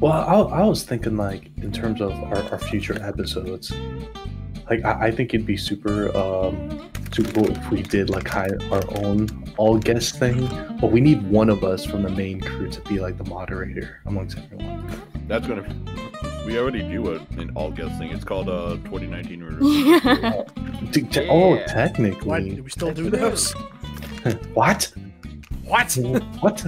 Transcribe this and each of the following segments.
Well, I, I was thinking like in terms of our, our future episodes. Like I, I think it'd be super um super cool if we did like hi- our own all guest thing. But we need one of us from the main crew to be like the moderator amongst everyone. That's gonna. We already do a, an all guest thing. It's called uh 2019 or Yeah. Te- te- Oh, Yeah. technically. What? Do we still do those? what? What? What?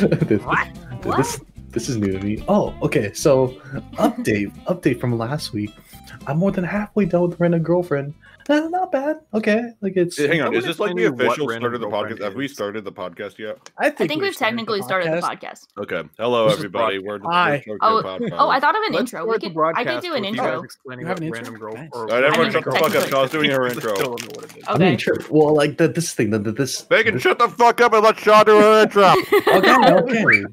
this, What? This, this is new to me. Oh, okay. So, update, update from last week. I'm more than halfway done with Rent a Girlfriend. Eh, not bad. Okay, like it's. Hey, hang on, is this like the explain me what official start of the Girlfriend podcast? Have we started the podcast yet? I I think we've technically started the podcast. Okay. Hello, This everybody. We're, we're Hi. Oh, Podcast. Oh, I thought of an Let's intro. We could, I could do an with you guys intro. Explaining You have what an random intro? girl. Nice. or All right, everyone, mean, shut the fuck up. technically- Sha's doing her intro. still don't know what it is. I mean, Okay. sure. Well, like the, this thing, the, the, this. Megan, shut the fuck up and let Sha do her intro. Okay, okay.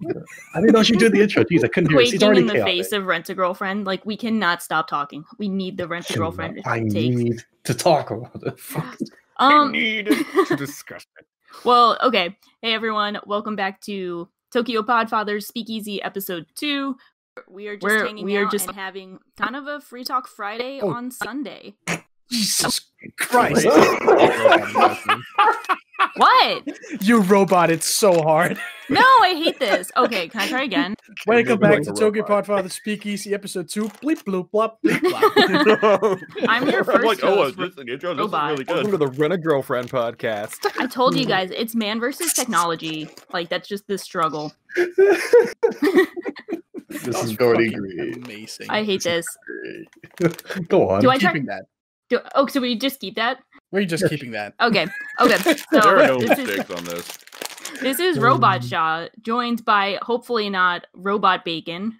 I didn't know she did the intro. Jeez, I couldn't hear. it. She's already in the face of Rent a Girlfriend. Like we cannot stop talking. We need the Rent a Girlfriend I take. need to talk about it. Fuck. Um. need to discuss it. Well, okay. Hey everyone, welcome back to Tokyo Podfathers Speakeasy episode two. We are just We're- hanging we are out just- and having kind of a free talk Friday Oh. on Sunday. Jesus Christ. What? you robot it so hard. No, I hate this. Okay, can I try again? Welcome back to Tokyo robot. Podfather Speakeasy episode two. Bleep bloop blop bleep blop. I'm your I'm like, first oh, host, this, the intro, this is Robot. really Welcome to the Rent a Girlfriend podcast. I told you hmm. guys, it's man versus technology. Like that's just the struggle. This is already fucking great. Amazing. I hate this. Great. Go on. Do I try? keeping that. Do, oh, so we just keep that? We're just keeping that. Okay. Okay. there are no this is mistakes on this. this is Robot Sha, joined by hopefully not Robot Bacon.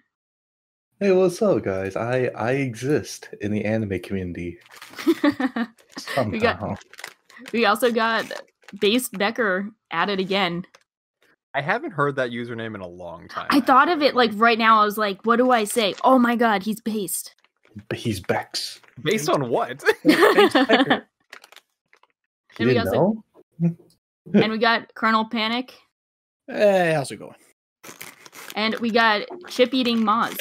Hey, what's up, guys? I I exist in the anime community we got we also got Base Becker at it again. I haven't heard that username in a long time. I thought of it like right now. I was like, what do I say? Oh my god, he's based. But he's Bex. based on what? and You we didn't also know? and we got Colonel Panic, Hey, how's it going? and we got Chip Eating Moz.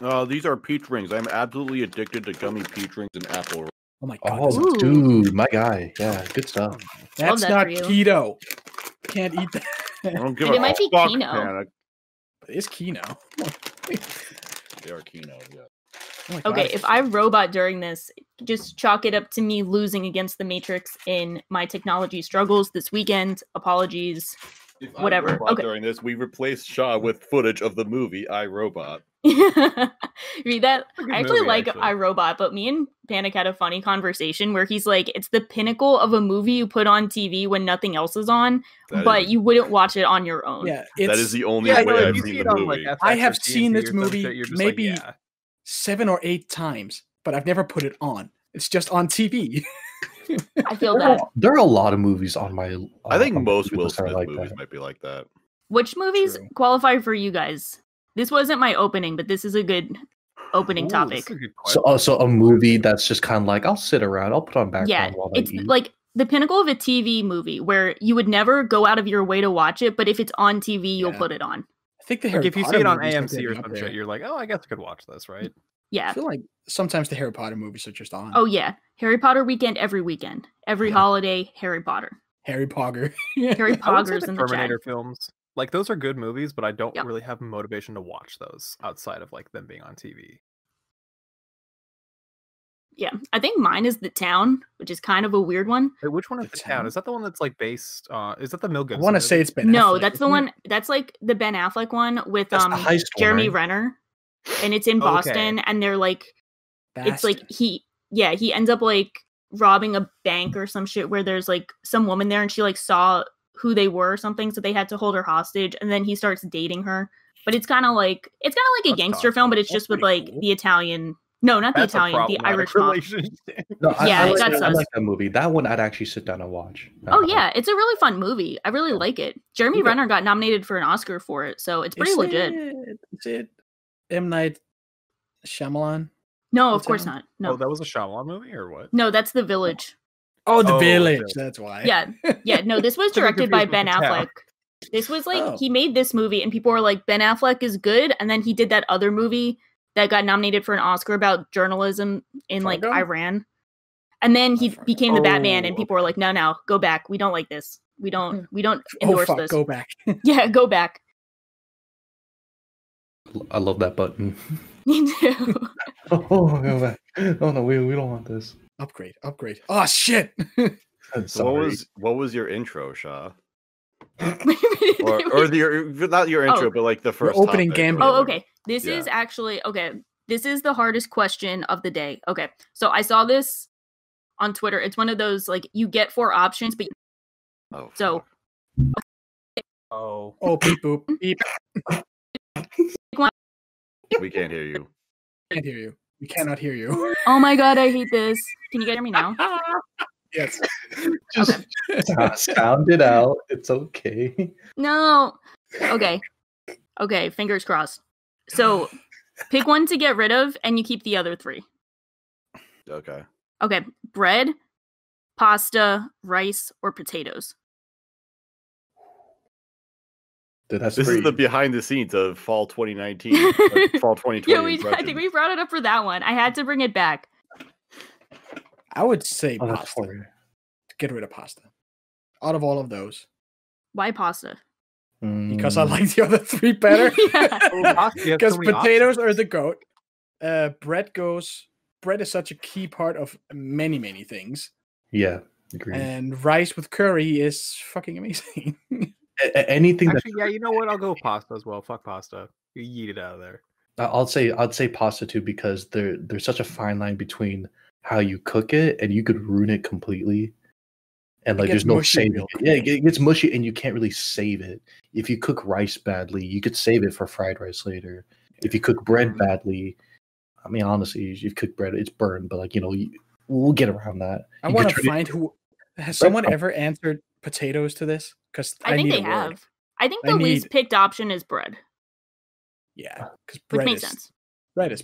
Uh, these are peach rings. I'm absolutely addicted to gummy peach rings and apple. Oh my god. Oh, this is- Ooh. dude, my guy. Yeah, good stuff. that's that not keto. Can't eat that. I don't give And a it might be fuck, Kino. Panic. It's Kino. They are Kino, yeah. Oh Okay, if I robot during this, just chalk it up to me losing against the Matrix in my technology struggles this weekend. Apologies. If I Whatever, Robot okay. During this, we replaced Sha with footage of the movie I Robot. Read that. I actually movie, like actually. Robot, but me and Panic had a funny conversation where he's like, it's the pinnacle of a movie you put on TV when nothing else is on, That but is- you wouldn't watch it on your own. yeah, that it's is the only Yeah, way I've seen the it like movie. I have seen this movie shit, like, maybe yeah. Seven or eight times, but I've never put it on. It's just on TV. I feel There are, that. there are a lot of movies on my. I think uh, on my most Will list that are Smith like movies that. might be like that. Which movies True. qualify for you guys? This wasn't my opening, but this is a good opening Ooh, topic. this is a good So, question. uh, so a movie that's just kind of like I'll sit around, I'll put on background yeah, while I it's eat. like the pinnacle of a TV movie where you would never go out of your way to watch it, but if it's on TV, you'll Yeah. put it on. I think the Like Harry if you see it on AMC or getting up some shit, you're like, oh, I guess I could watch this, right? Yeah. I Yeah. feel like sometimes the Harry Potter movies are just on. Oh yeah, Harry Potter weekend every weekend, every Yeah. holiday. Harry Potter. Harry Potter. Harry I would say Potter's in the chat. Terminator films, like those are good movies, but I don't Yep. really have motivation to watch those outside of like them being on TV. Yeah, I think mine is the town, which is kind of a weird one. Wait, which one is The the town? Town? Is that the one that's like based? Uh, is that the Mel I want to movie? say it's Ben. no, Affleck, that's the isn't it? one. That's like the Ben Affleck one with That's um heist one, Jeremy right? Renner, and it's in Okay. Boston, and they're like it's like he yeah he ends up like robbing a bank or some shit where there's like some woman there and she like saw who they were or something so they had to hold her hostage and then he starts dating her but it's kind of like it's kind of like a That's gangster tough. film but it's That's just with like cool. the italian no not the That's a italian the problematic irish mob. No, I, Yeah, I, like, got that- I like that movie. That one I'd actually sit down and watch. oh Uh, yeah it's a really fun movie i really like it jeremy Okay. renner got nominated for an oscar for it so it's pretty Is legit It, is it M Night Shyamalan? no of course town? not no Oh, that was a Shyamalan movie or what? no that's the village Oh, The Oh, Village. okay. That's why. yeah yeah no this was directed by ben with Town. affleck This was like Oh. he made this movie, and people were like, Ben Affleck is good, and then he did that other movie that got nominated for an Oscar about journalism in like Fargo? Iran, and then he Fargo. became the Batman, and Oh. people were like, no, no, go back. We don't like this. We don't. Hmm. We don't Oh endorse fuck, this. go back. Yeah, go back. I love that button. Me too. Oh, go back. Oh no, we, we don't want this. upgrade, upgrade. Oh shit. I'm So what was what was your intro, Sha? Or or the, your not your intro, Oh. but like the first opening topic gambit. Oh, okay. This Yeah. is actually okay. This is the hardest question of the day. Okay. So I saw this on Twitter. It's one of those like you get four options, but Oh, So- fuck. Oh, Oh beep boop. Beep. we can't hear you. Can't hear you. We cannot hear you. oh my god, I hate this. Can you guys hear me now? yes. Just uh, sound it out. It's okay. No. Okay. Okay, fingers crossed. So pick one to get rid of and you keep the other three. Okay. Okay. Bread, pasta, rice, or potatoes. Dude, that's This is the behind the scenes of fall 2019, fall 2020. Yeah, we, I think we brought it up for that one. I had to bring it back. I would say Oh, pasta. Get rid of pasta. Out of all of those. Why pasta? Because I Mm, like the other three better. Yeah. pasta, you have Because so many potatoes are the goat. Uh, bread goes. Bread is such a key part of many, many things. Yeah, agree. And rice with curry is fucking amazing. A- a- anything that Actually, yeah, you know what? I'll go pasta as well. Fuck pasta. You yeet it out of there. I- I'll say I'd say pasta too because there there's such a fine line between how you cook it and you could ruin it completely. And like there's no saving real it. Yeah, it gets mushy and you can't really save it. If you cook rice badly, you could save it for fried rice later. If you cook bread Mhm. badly, I mean honestly, if you cook bread, it's burned, but like you know, you, we'll get around that. I want to turn it- find who has someone pump. ever answered potatoes to this? Because I, think they have. I think I the least need- picked option is bread, Yeah, because bread makes is sense. bread is.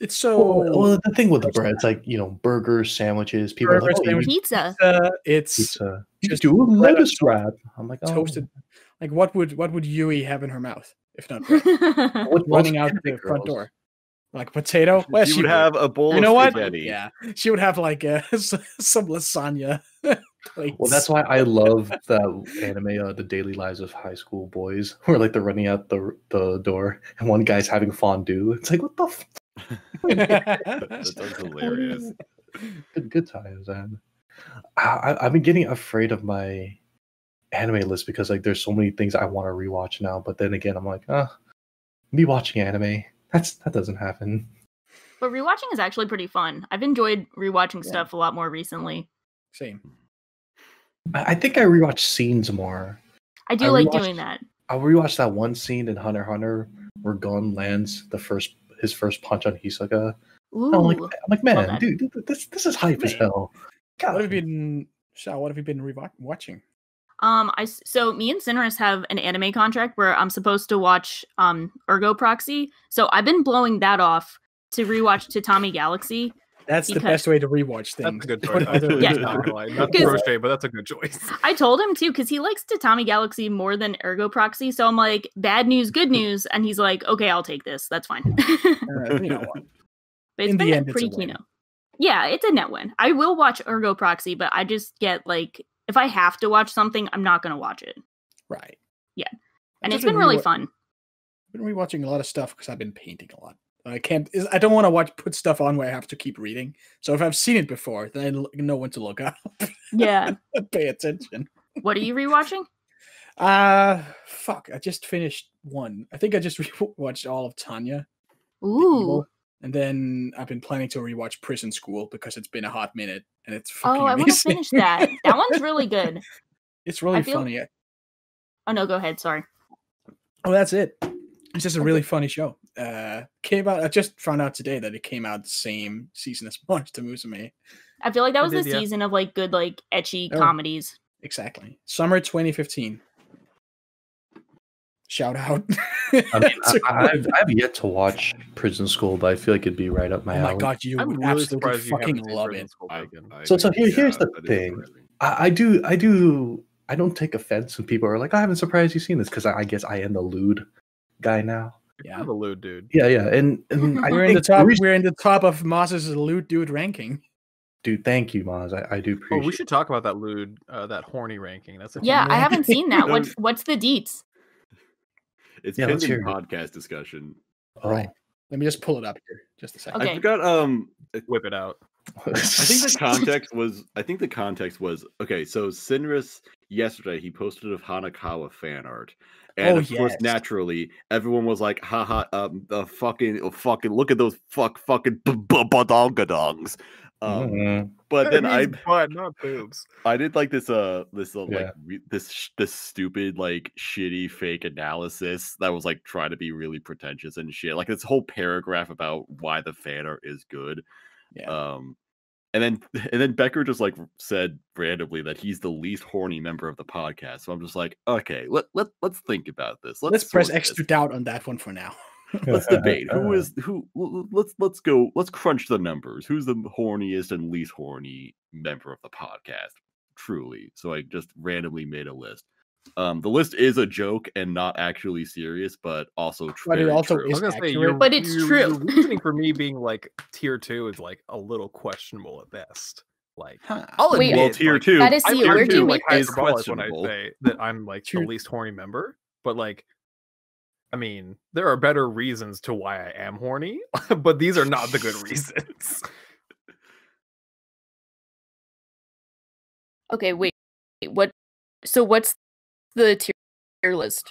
It's so. Well, well, the thing with the bread, it's like you know, burgers, sandwiches. People are like, oh, you sandwiches, eat Pizza. pizza, it's pizza. You just do a lettuce wrap. I'm like, oh, toasted. Like what would what would Yui have in her mouth if not bread? What, running out anime the front door? Like potato? Well, you she would have a bowl You of know what? spaghetti. Yeah, she would have like uh, some lasagna. plates. Well, that's why I love that anime, uh, "The Daily Lives of High School Boys," where like they're running out the the door and one guy's having fondue. It's like, what the f- That sounds hilarious. good, good times, man. I, I, I've been getting afraid of my anime list because like there's so many things I want to rewatch now. But then again, I'm like, ah, me watching anime. That's that doesn't happen. but rewatching is actually pretty fun. I've enjoyed rewatching Yeah. stuff a lot more recently. Same. I, I think I rewatch scenes more. I do I like doing that. I rewatched that one scene in Hunter x Hunter where Gon lands the first his first punch on Hisoka. Ooh. I'm like, I'm like, man, that. dude, this this is hype as hell. God, What have you been? Sha, what have you been rewa- watching? Um, I so me and Cinerus have an anime contract where I'm supposed to watch um Ergo Proxy. So I've been blowing that off to rewatch Tatami Galaxy. That's the best way to rewatch That's things. a good choice. other- Yeah. Not gonna. Not crochet, but that's a good choice. I told him too because he likes Tatami Galaxy more than Ergo Proxy. So I'm like, bad news, good news, and he's like, okay, I'll take this. That's fine. Uh, you know what? But it's In the been end, a pretty win. kino. Yeah, it's a net win. I will watch Ergo Proxy, but I just get like if I have to watch something, I'm not gonna watch it. Right. Yeah. And it's been really rewa- fun. been rewatching a lot of stuff because I've been painting a lot. I can't. I don't want to watch put stuff on where I have to keep reading. So if I've seen it before, then I know when to look up. Yeah. Pay attention. what are you rewatching? Uh fuck. I just finished one. I think I just rewatched all of Tanya. Ooh. And then I've been planning to rewatch Prison School because it's been a hot minute and it's fucking Oh, I want to finish that. That one's really good. it's really feel- funny. Oh no, go ahead. Sorry. Oh, that's it. It's just a really funny show. Uh, came out. I just found out today that it came out the same season as Monster Musume. I feel like that I was the yeah. season of like good, like ecchi Oh. comedies. Exactly. Summer 2015. Shout out. I mean, I, to- I- I've, I've yet to watch Prison School, but I feel like it'd be right up my oh my god, you I'm would really absolutely fucking love it. I- I So- so think, here- here's the thing. I, I do, I do, I don't take offense when people are like, "I haven't surprised you seen this," because I, I guess I am the lewd guy now. Yeah, Yeah. the lewd dude. Yeah, yeah, and and We're in the think top. reason- We're in the top of Moz's loot dude ranking. dude. Thank you, Moz. I, I do Oh, appreciate. we should talk about that lewd, uh, that horny ranking. That's a Yeah, I Yeah. haven't seen that. No, What's what's the deets? It's Yeah, let's pending hear it. podcast discussion. All right. Let me just pull it up here. Just a second. Okay. I forgot. Um, whip it out. I think the context was. I think the context was okay. So Sinris yesterday he posted of Hanekawa fan art, and Oh, of course, naturally, everyone was like, "Haha, um, the fucking, oh, fucking, look at those fuck, fucking badongadongs." Um, Mhm. but then I, butt, not boobs. I did like this, uh, this, uh, Yeah. like re- this, sh- this stupid, like, shitty fake analysis that was like trying to be really pretentious and shit. Like this whole paragraph about why the fan art is good. Yeah. Um, and then and then Becker just like said randomly that he's the least horny member of the podcast. So I'm just like, okay, let let let's think about this. Let's, Let's press sort X this. to doubt on that one for now. Let's debate who is who. l- l- Let's let's go. Let's crunch the numbers. Who's the horniest and least horny member of the podcast? Truly. So I just randomly made a list. Um, the list is a joke and not actually serious, but also tr- But it also true. I was is gonna say, accurate. your- But it's your- true. Your reasoning for me being like tier two is like a little questionable at best. Like, Huh. I'll Wait, admit, well, tier like, two. That is I'm see, where'd you like make this? hyperbolic when I say that I'm like Tier- the least horny member, but like, I mean, there are better reasons to why I am horny, but these are not the good reasons. Okay, wait. What? So what's the tier, tier list?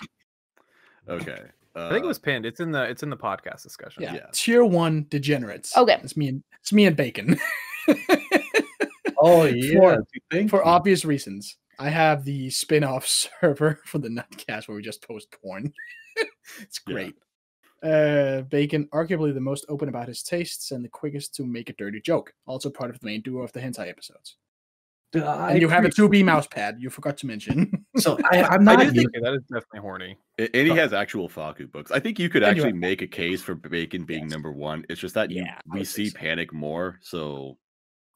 Okay. Uh, I think it was pinned. It's in the it's in the podcast discussion. Yeah. yeah. Tier one degenerates. Okay. It's me and it's me and Bacon. Oh yeah, dude, thank for obvious reasons. I have the spin-off server for the Nutcast where we just post porn. it's Yeah. great. Uh, Bacon, arguably the most open about his tastes and the quickest to make a dirty joke. Also part of the main duo of the hentai episodes. Dude, I And you have a appreciate- 2B mouse pad. You forgot to mention. So I, I'm not. did think- Okay, that is definitely horny. A- And he has actual Fakku books. I think you could And actually have- make a case for Bacon being Yes. number one. It's just that you Yeah, we see so. Panic more, so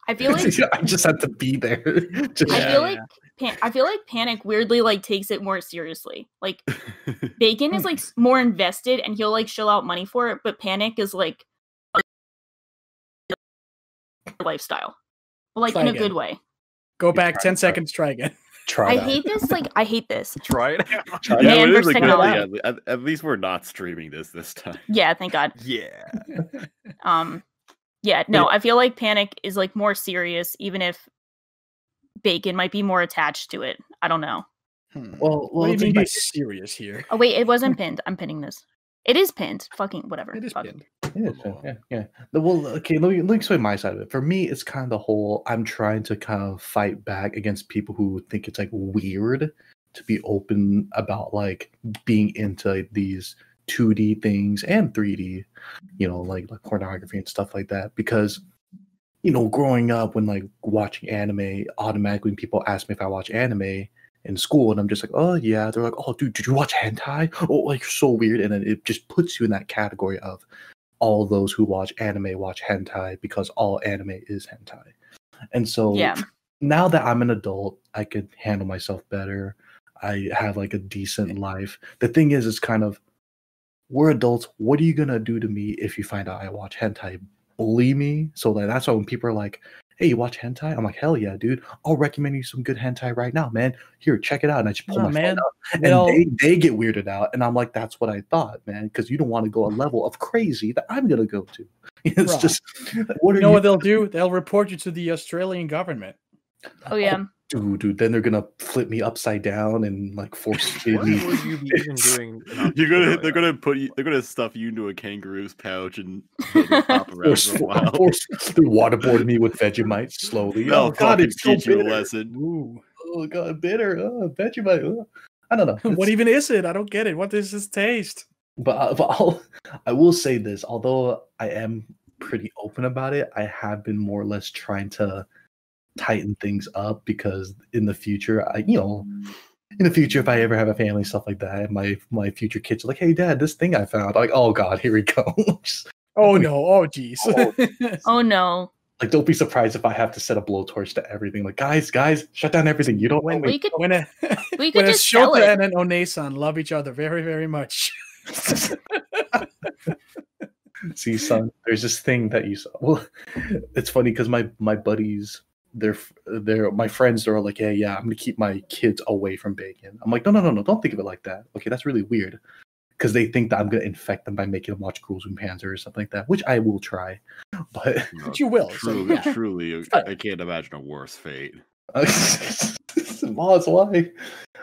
I feel like I just have to be there. Just- I Yeah. feel like Pan- I feel like Panic weirdly like takes it more seriously. Like Bacon is hmm. like more invested and he'll like shell out money for it, but Panic is like a lifestyle. But, like Try in a good way. Go You back try, 10 try. seconds, try again. try I that. hate this. Like I hate this. Try it. Try yeah, Man but it is versus technology. At, at- at least we're not streaming this this time. Yeah, thank God. yeah. Um, yeah, no, I feel like Panic is like more serious, even if Bacon might be more attached to it. I don't know. Hmm. Well, what well, do you mean by serious here? Oh wait, it wasn't pinned. I'm pinning this. It is pinned. Fucking whatever. It is Fuck. pinned. Yeah, sure, yeah, yeah. Well, okay, let me, let me explain my side of it. For me, it's kind of the whole I'm trying to kind of fight back against people who think it's like weird to be open about like being into these 2D things and 3D, you know, like like pornography and stuff like that. Because, you know, growing up when like watching anime, automatically when people ask me if I watch anime in school, and I'm just like, oh yeah, they're like, oh dude, did you watch hentai? Oh, like you're so weird, and then it just puts you in that category of all those who watch anime watch hentai because all anime is hentai. And so Yeah. now that I'm an adult, I could handle myself better. I have like a decent mm. life. The thing is, it's kind of we're adults. What are you gonna do to me if you find out I watch hentai? Bully me? So like that's why when people are like, "Hey, you watch hentai?" I'm like, "Hell yeah, dude! I'll recommend you some good hentai right now, man. Here, check it out." And I just pull Oh, my man. phone out, and Well, they, they get weirded out, and I'm like, "That's what I thought, man." Because you don't want to go a level of crazy that I'm gonna go to. It's Right. just what are you know what they'll do? They'll report you to the Australian government. Oh yeah. Dude, dude, then they're gonna flip me upside down and like force feed What me. would you be even doing? You're gonna they're gonna put you they're gonna stuff you into a kangaroo's pouch and let it hop around Force, for a while. force, they waterboard me with Vegemite slowly. They'll oh god, fucking it's so teach you a lesson. Ooh. Oh god, bitter. Oh, Vegemite. Oh. I don't know. What even is it? I don't get it. What is this taste? but, uh, but I'll, I will say this. Although I am pretty open about it, I have been more or less trying to tighten things up because in the future, I you know, in the future, if I ever have a family, stuff like that, my my future kids are like, "Hey, Dad, this thing I found." I'm like, oh God, here we go. Just- Oh no! Oh jeez. Oh. Oh no. Like, don't be surprised if I have to set a blowtorch to everything. Like, guys, guys, shut down everything. You don't When- we me. could When a, we could when a just sell Shota it. and an Onesan love each other very, very much. See, son, there's this thing that you saw. Well, it's funny because my my buddies, they're they're my friends. They're all like, yeah, yeah, I'm gonna keep my kids away from bacon. I'm like, no, no, no, no, don't think of it like that. Okay, that's really weird. Because they think that I'm gonna infect them by making them watch Girls and Panzer or something like that, which I will try. But No, But you will. So, Truly, yeah. truly, I can't imagine a worse fate. Moz, why?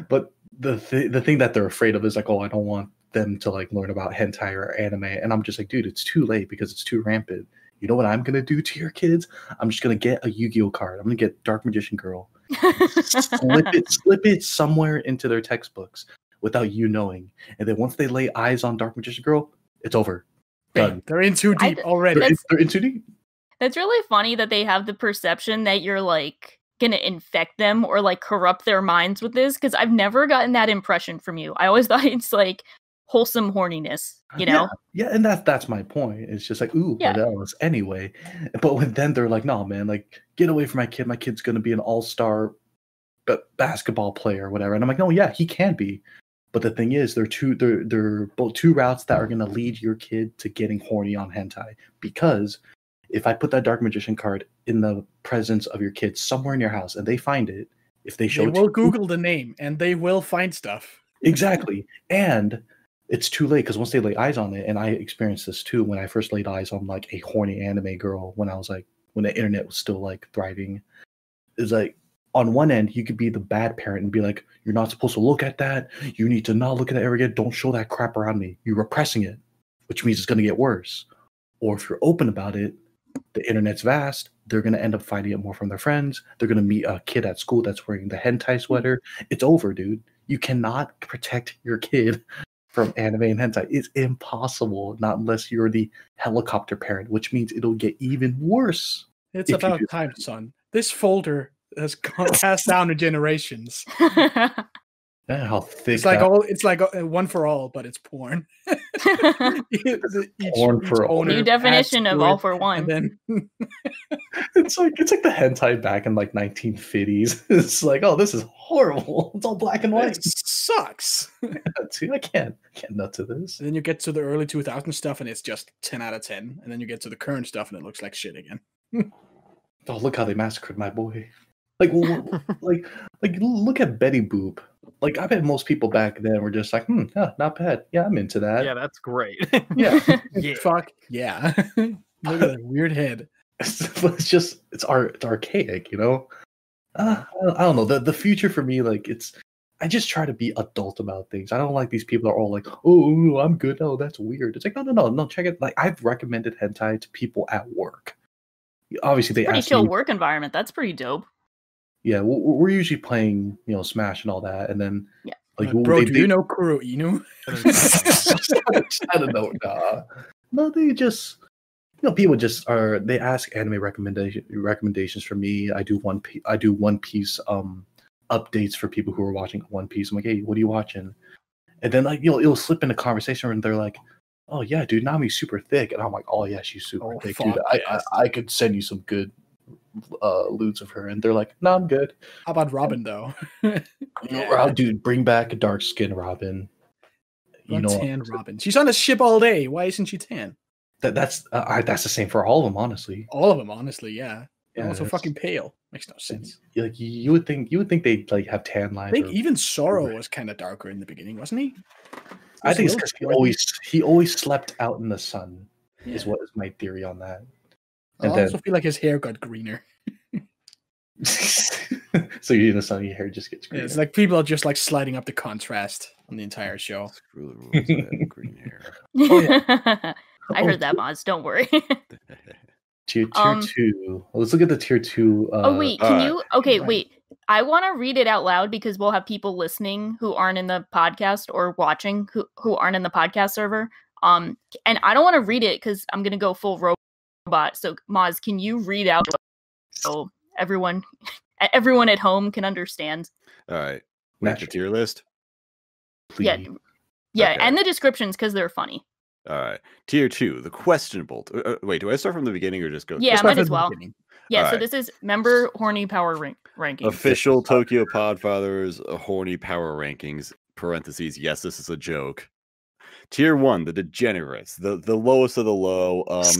But the th- the thing that they're afraid of is like, oh, I don't want them to like learn about hentai or anime, and I'm just like, dude, it's too late because it's too rampant. You know what I'm gonna do to your kids? I'm just gonna get a Yu-Gi-Oh card. I'm gonna get Dark Magician Girl, slip it, slip it somewhere into their textbooks without you knowing, and then once they lay eyes on Dark Magician Girl, it's over. Done. They're in too deep d- already. They're, in, they're in too deep. That's really funny that they have the perception that you're like gonna infect them or like corrupt their minds with this because I've never gotten that impression from you. I always thought it's like wholesome horniness, uh, you know? Yeah, yeah, and that's that's my point. It's just like, ooh, Yeah. what else? Anyway, but when then they're like, no, man, like get away from my kid. My kid's gonna be an all-star b- basketball player or whatever. And I'm like, no, yeah, he can be. But the thing is, there are two they're they're both two routes that are gonna lead your kid to getting horny on hentai. Because if I put that dark magician card in the presence of your kids somewhere in your house and they find it, if they show They it to will you- Google the name and they will find stuff. Exactly. And it's too late because once they lay eyes on it, and I experienced this too when I first laid eyes on like a horny anime girl when I was like when the internet was still like thriving. Is like on one end you could be the bad parent and be like, You're not supposed to look at that. You need to not look at that ever again. Don't show that crap around me. You're repressing it, which means it's gonna get worse. Or if you're open about it, the internet's vast. They're gonna end up finding it more from their friends. They're gonna meet a kid at school that's wearing the hentai sweater. It's over, dude. You cannot protect your kid from anime and hentai. It's impossible, not unless you're the helicopter parent, which means it'll get even worse. It's about do time, son. This folder has gone passed down to generations. Yeah, how thick It's like that all. It's like uh, one for all, but it's porn. each, Porn for all. New definition of all for one. Then it's like it's like the hentai back in like 1950s. It's like, oh, this is horrible. It's all black and white. It sucks. See, I can't I can't nut to this. And then you get to the early 2000 stuff, and it's just 10 out of 10. And then you get to the current stuff, and it looks like shit again. Oh, look how they massacred my boy. Like, w- w- like, like, look at Betty Boop. Like, I bet most people back then were just like, hmm, yeah, not bad. Yeah, I'm into that. yeah, that's great. yeah. yeah. Fuck yeah! Look at that weird head. it's just it's art it's archaic you know uh, I, don't, I don't know the, the future for me like it's i just try to be adult about things i don't like these people that are all like oh i'm good oh that's weird it's like no no no no check it like i've recommended hentai to people at work obviously they pretty ask chill me, work environment. That's pretty dope. yeah we're, we're usually playing you know smash and all that and then Yeah. like Uh, bro, they- do they- you know Kuro Inu? I don't know. Nah. No, they just you know people just are they ask anime recommendation recommendations for me. I do one P- I do One Piece um updates for people who are watching One Piece. I'm like, hey, what are you watching? And then like you'll it'll slip into conversation and they're like, oh yeah, dude, Nami's super thick, and I'm like, oh yeah, she's super Oh, thick, dude. I. I I could send you some good uh loots of her, and they're like, no, I'm good. How about Robin though? Rob, dude, bring back a dark skin Robin. You You know, tan Robin. She's on a ship all day. Why isn't she tan? that that's uh, that's the same for all of them, honestly. All of them, honestly, yeah. Yeah, also that's- fucking pale. Makes no sense. like you would think you would think they'd like have tan lines. I lines. think or- even Zoro was kind of darker in the beginning, wasn't he? I think it's because he always he always slept out in the sun. Is Yeah. what is my theory on that. I and also feel like his hair got greener. so you're in the sun, your hair just gets Yeah, it's like people are just like sliding up the contrast on the entire show. Screw the rules. I have green hair. Oh, I heard that, Moz. Don't worry. Tier tier Um, two. Let's look at the tier two. Uh, oh wait, can alright. you? Okay, Right. wait. I want to read it out loud because we'll have people listening who aren't in the podcast or watching who who aren't in the podcast server. Um, and I don't want to read it because I'm gonna go full robot. So Moz, can you read out so everyone everyone at home can understand? All right. Make the tier list. please. Yeah, yeah, Okay. and the descriptions because they're funny. All right. Tier two, the questionable. uh, uh, wait, do I start from the beginning or just go? Yeah, might as well. beginning. Yeah, so Alright. this is member horny power rank ranking. Official Tokyo Podfathers uh, horny power rankings. Parentheses. Yes, this is a joke. Tier one, the degenerates, the the lowest of the low. Um,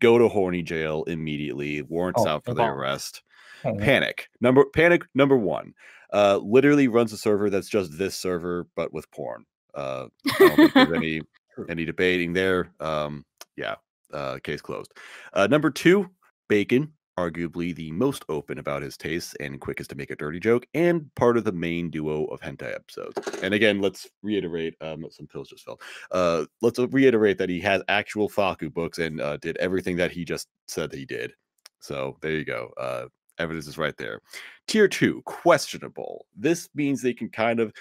go to horny jail immediately. Warrants Oh, out for no their problem. arrest. Oh, Panic number panic number one. Uh, literally runs a server that's just this server but with porn. Uh, I don't think there's any any debating there. Um, yeah, uh, case closed. Uh, number two, Bacon, arguably the most open about his tastes and quickest to make a dirty joke, and part of the main duo of hentai episodes. And again, let's reiterate. Um, some pills just fell. Uh, let's uh, reiterate that he has actual Fakku books and uh, did everything that he just said that he did. So there you go. Uh, evidence is right there. Tier two, questionable. This means they can kind of.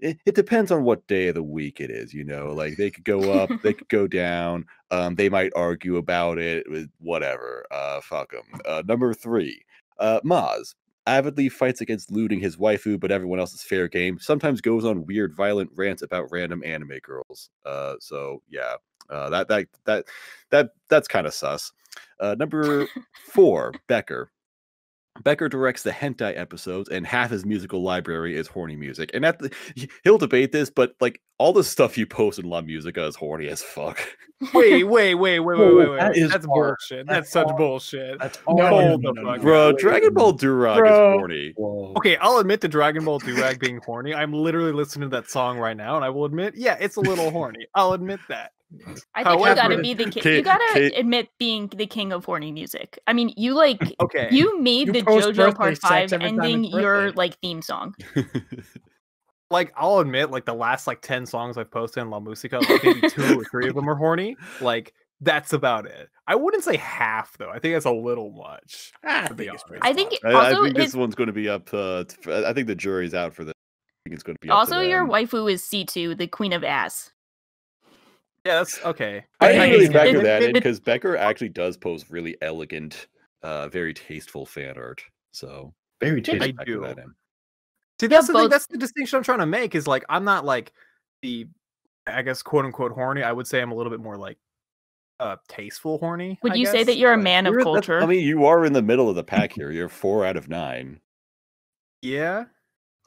It, it depends on what day of the week it is, you know. Like they could go up, they could go down. Um, they might argue about it, with whatever. Uh, fuck them. Uh, number three, uh, Moz avidly fights against looting his waifu, but everyone else is fair game. Sometimes goes on weird, violent rants about random anime girls. Uh, so yeah, uh, that that that that that's kind of sus. Uh, number four, Becker. Becker directs the hentai episodes, and half his musical library is horny music. And at the, he'll debate this, but like all the stuff you post in La Musica is horny as fuck. Wait, wait, wait, wait, wait, wait, wait. that is That's hard. bullshit. That's That's such hard. bullshit. That's No, all. No, the no, fuck no, Bro. Dragon Ball Durag Bro. is horny. Whoa. Okay, I'll admit to Dragon Ball Durag being horny. I'm literally listening to that song right now, and I will admit, yeah, it's a little horny. I'll admit that. I think you gotta be the king. Kate- you gotta Kate- admit being the king of horny music. I mean, you like Okay. you made You the JoJo Part Five ending your like theme song. like I'll admit, like the last like ten songs I've posted in La Musica, like maybe two or three of them are horny. Like that's about it. I wouldn't say half though. I think that's a little much. Ah, I think I think fun. I, I think his, this one's going to be up. Uh, to, I think the jury's out for this. I think it's going to be up also to your waifu is C two, the queen of ass. Yeah, that's okay. I I didn't hate really factor that in because Becker actually does post really elegant, uh, very tasteful fan art. So Very I tasty. I do. that in. See, that's the thing. both- That's the distinction I'm trying to make. Is like I'm not like the, I guess quote unquote horny. I would say I'm a little bit more like, uh, tasteful horny. Would I you say that you're a but- man of culture? I mean, you are in the middle of the pack here. You're four out of nine. Yeah.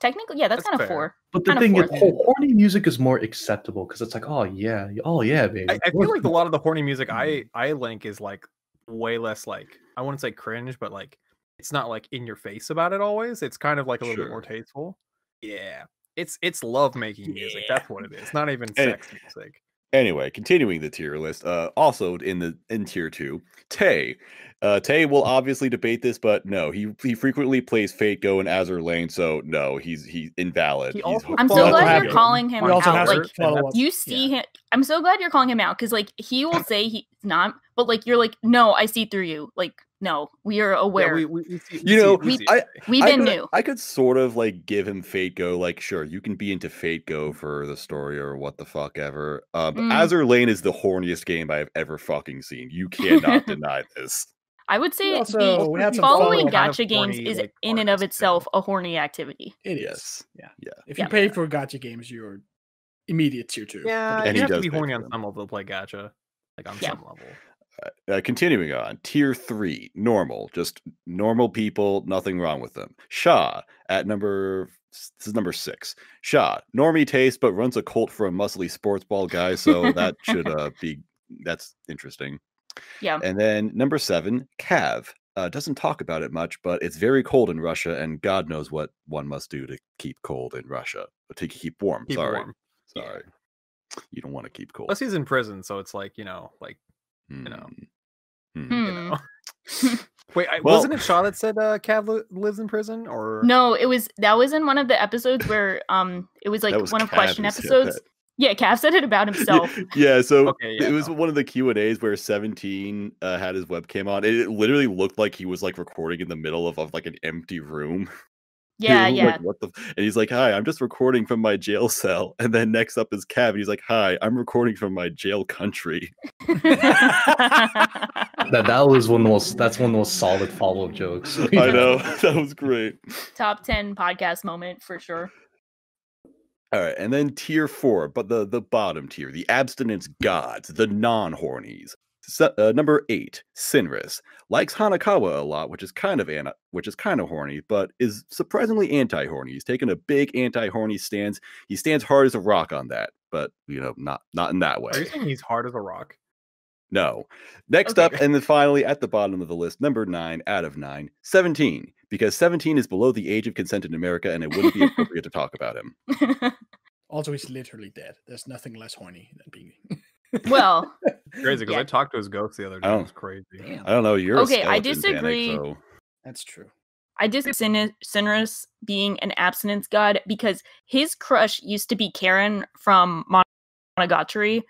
Technically, yeah, that's, That's kind of four. But the Kinda thing is, fourth. horny music is more acceptable because it's like, oh yeah, oh yeah, baby. I, I feel like a lot of the horny music Mm. I I link is like way less like I wouldn't say cringe, but like it's not like in your face about it always. It's kind of like a little bit more tasteful. Yeah. It's it's love making music. Yeah. That's what it is. Not even And- sex music. Anyway, continuing the tier list. Uh, also in the in tier two, Tay. Uh, Tay will obviously debate this, but no, he he frequently plays Fate Go and Azur Lane, so no, he's he's invalid. He He's I'm so glad you're calling him He out. Like a follow up. you see him. I'm so glad you're calling him out because like he will say he's not, but like you're like, no, I see through you. Like no, we are Yeah, aware. we, we, we see, You know, we, see, I, we've I been could, new. I could sort of like give him Fate Go. Like, sure, you can be into Fate Go for the story or what the fuck ever. Uh, but Mm. Azur Lane is the horniest game I've ever fucking seen. You cannot deny this. I would say also- the we following follow-up kind of gacha games horny, is like, in and of itself a horny activity. It is. Yes. Yeah. Yeah. If you Yeah. pay for gacha games, you're immediate tier two. Yeah, And you he have to does be horny on some level to play gacha. Like on Yeah. some level. Uh, continuing on, tier three, normal, just normal people, nothing wrong with them. Sha at number this is number six. Sha, normie taste, but runs a cult for a muscly sports ball guy, so that should uh, be that's interesting. Yeah. And then number seven, Cav. Uh, doesn't talk about it much, but it's very cold in Russia, and God knows what one must do to keep cold in Russia. To keep warm. Keep sorry, warm. Yeah. sorry. You don't want to keep cold. Plus he's in prison, so it's like, you know, like know. Hmm. Hmm. you know. Wait, I, Well- wasn't it Sha that said uh, Cav li- lives in prison? Or No, it was that was in one of the episodes where um it was like That was one of Cav question who said episodes. That. Yeah, Cav said it about himself. Yeah, so Okay, yeah, it was no. one of the Q and A's where Seventeen uh, had his webcam on. It, it literally looked like he was like recording in the middle of, of like an empty room. Yeah, yeah. Like, what the? And he's like, "Hi, I'm just recording from my jail cell." And then next up is Cav. And he's like, "Hi, I'm recording from my jail country." That that was one of the most. That's one of the most solid follow up jokes. I know that was great. Top ten podcast moment for sure. All right, and then tier four, but the the bottom tier, the abstinence gods, the non hornies. Se- uh, number eight, Sinris likes Hanekawa a lot, which is kind of ana- which is kind of horny, but is surprisingly anti-horny. He's taken a big anti-horny stance. He stands hard as a rock on that, but you know, not not in that way. Are you saying he's hard as a rock? No. Next Okay. up, and then finally at the bottom of the list, number nine out of nine, 17, because 17 is below the age of consent in America and it wouldn't be appropriate to talk about him. Also, he's literally dead. There's nothing less horny than being. well, Crazy because Yeah. I talked to his ghost the other day. Oh. It was crazy. Damn, I don't know. You're Okay, I skeleton, Panic, disagree. so- that's true. I disagree with Sin- being an abstinence god because his crush used to be Karen from Monogatari,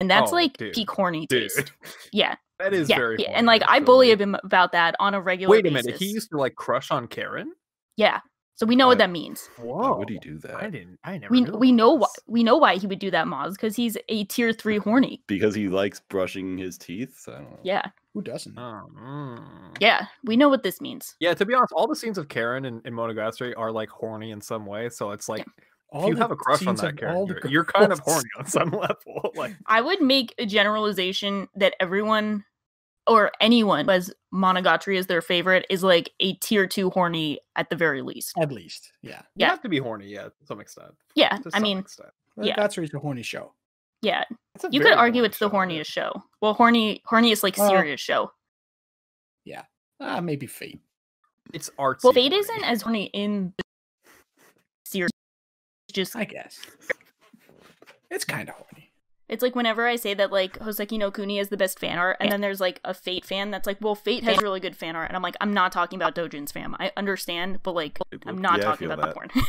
and, and that's Oh, like dude. peak horny Dude, taste. Yeah, that is yeah, very. yeah. horny, and like I actually. bully him about that on a regular Wait a basis. minute. He used to like crush on Karen. Yeah, so we know Why- what that means. Why Whoa. would he do that? I didn't. I never. We we know why we know why he would do that, Moz, because he's a tier three horny. Because he likes brushing his teeth? I don't know. Yeah, Who doesn't? Oh, mm. yeah, we know what this means. Yeah, to be honest, all the scenes of Karen and, in Monogatari are like horny in some way. So it's like if All you have a crush on that of all the character, you're kind of horny on some level. Like I would make a generalization that everyone or anyone who has Monogatari as their favorite is like a tier two horny at the very least. At least, yeah. you Yeah. have to be horny, yeah, to some extent. Yeah, To I some mean, extent. Yeah. That's a horny show. yeah, you could argue horny it's the show, yeah. horniest show. Well, horny, horniest like Well, serious show. Yeah, ah, maybe Fate. It's artsy. Well, Fate horny. isn't as horny in the series. Just I guess. It's kind of horny. it's like whenever I say that like Hoseki no Kuni is the best fan art, and then there's like a Fate fan that's like, well, Fate has really good fan art, and I'm like, I'm not talking about Dojin's fam. I understand, but like, I'm not Yeah, talking about that. the porn.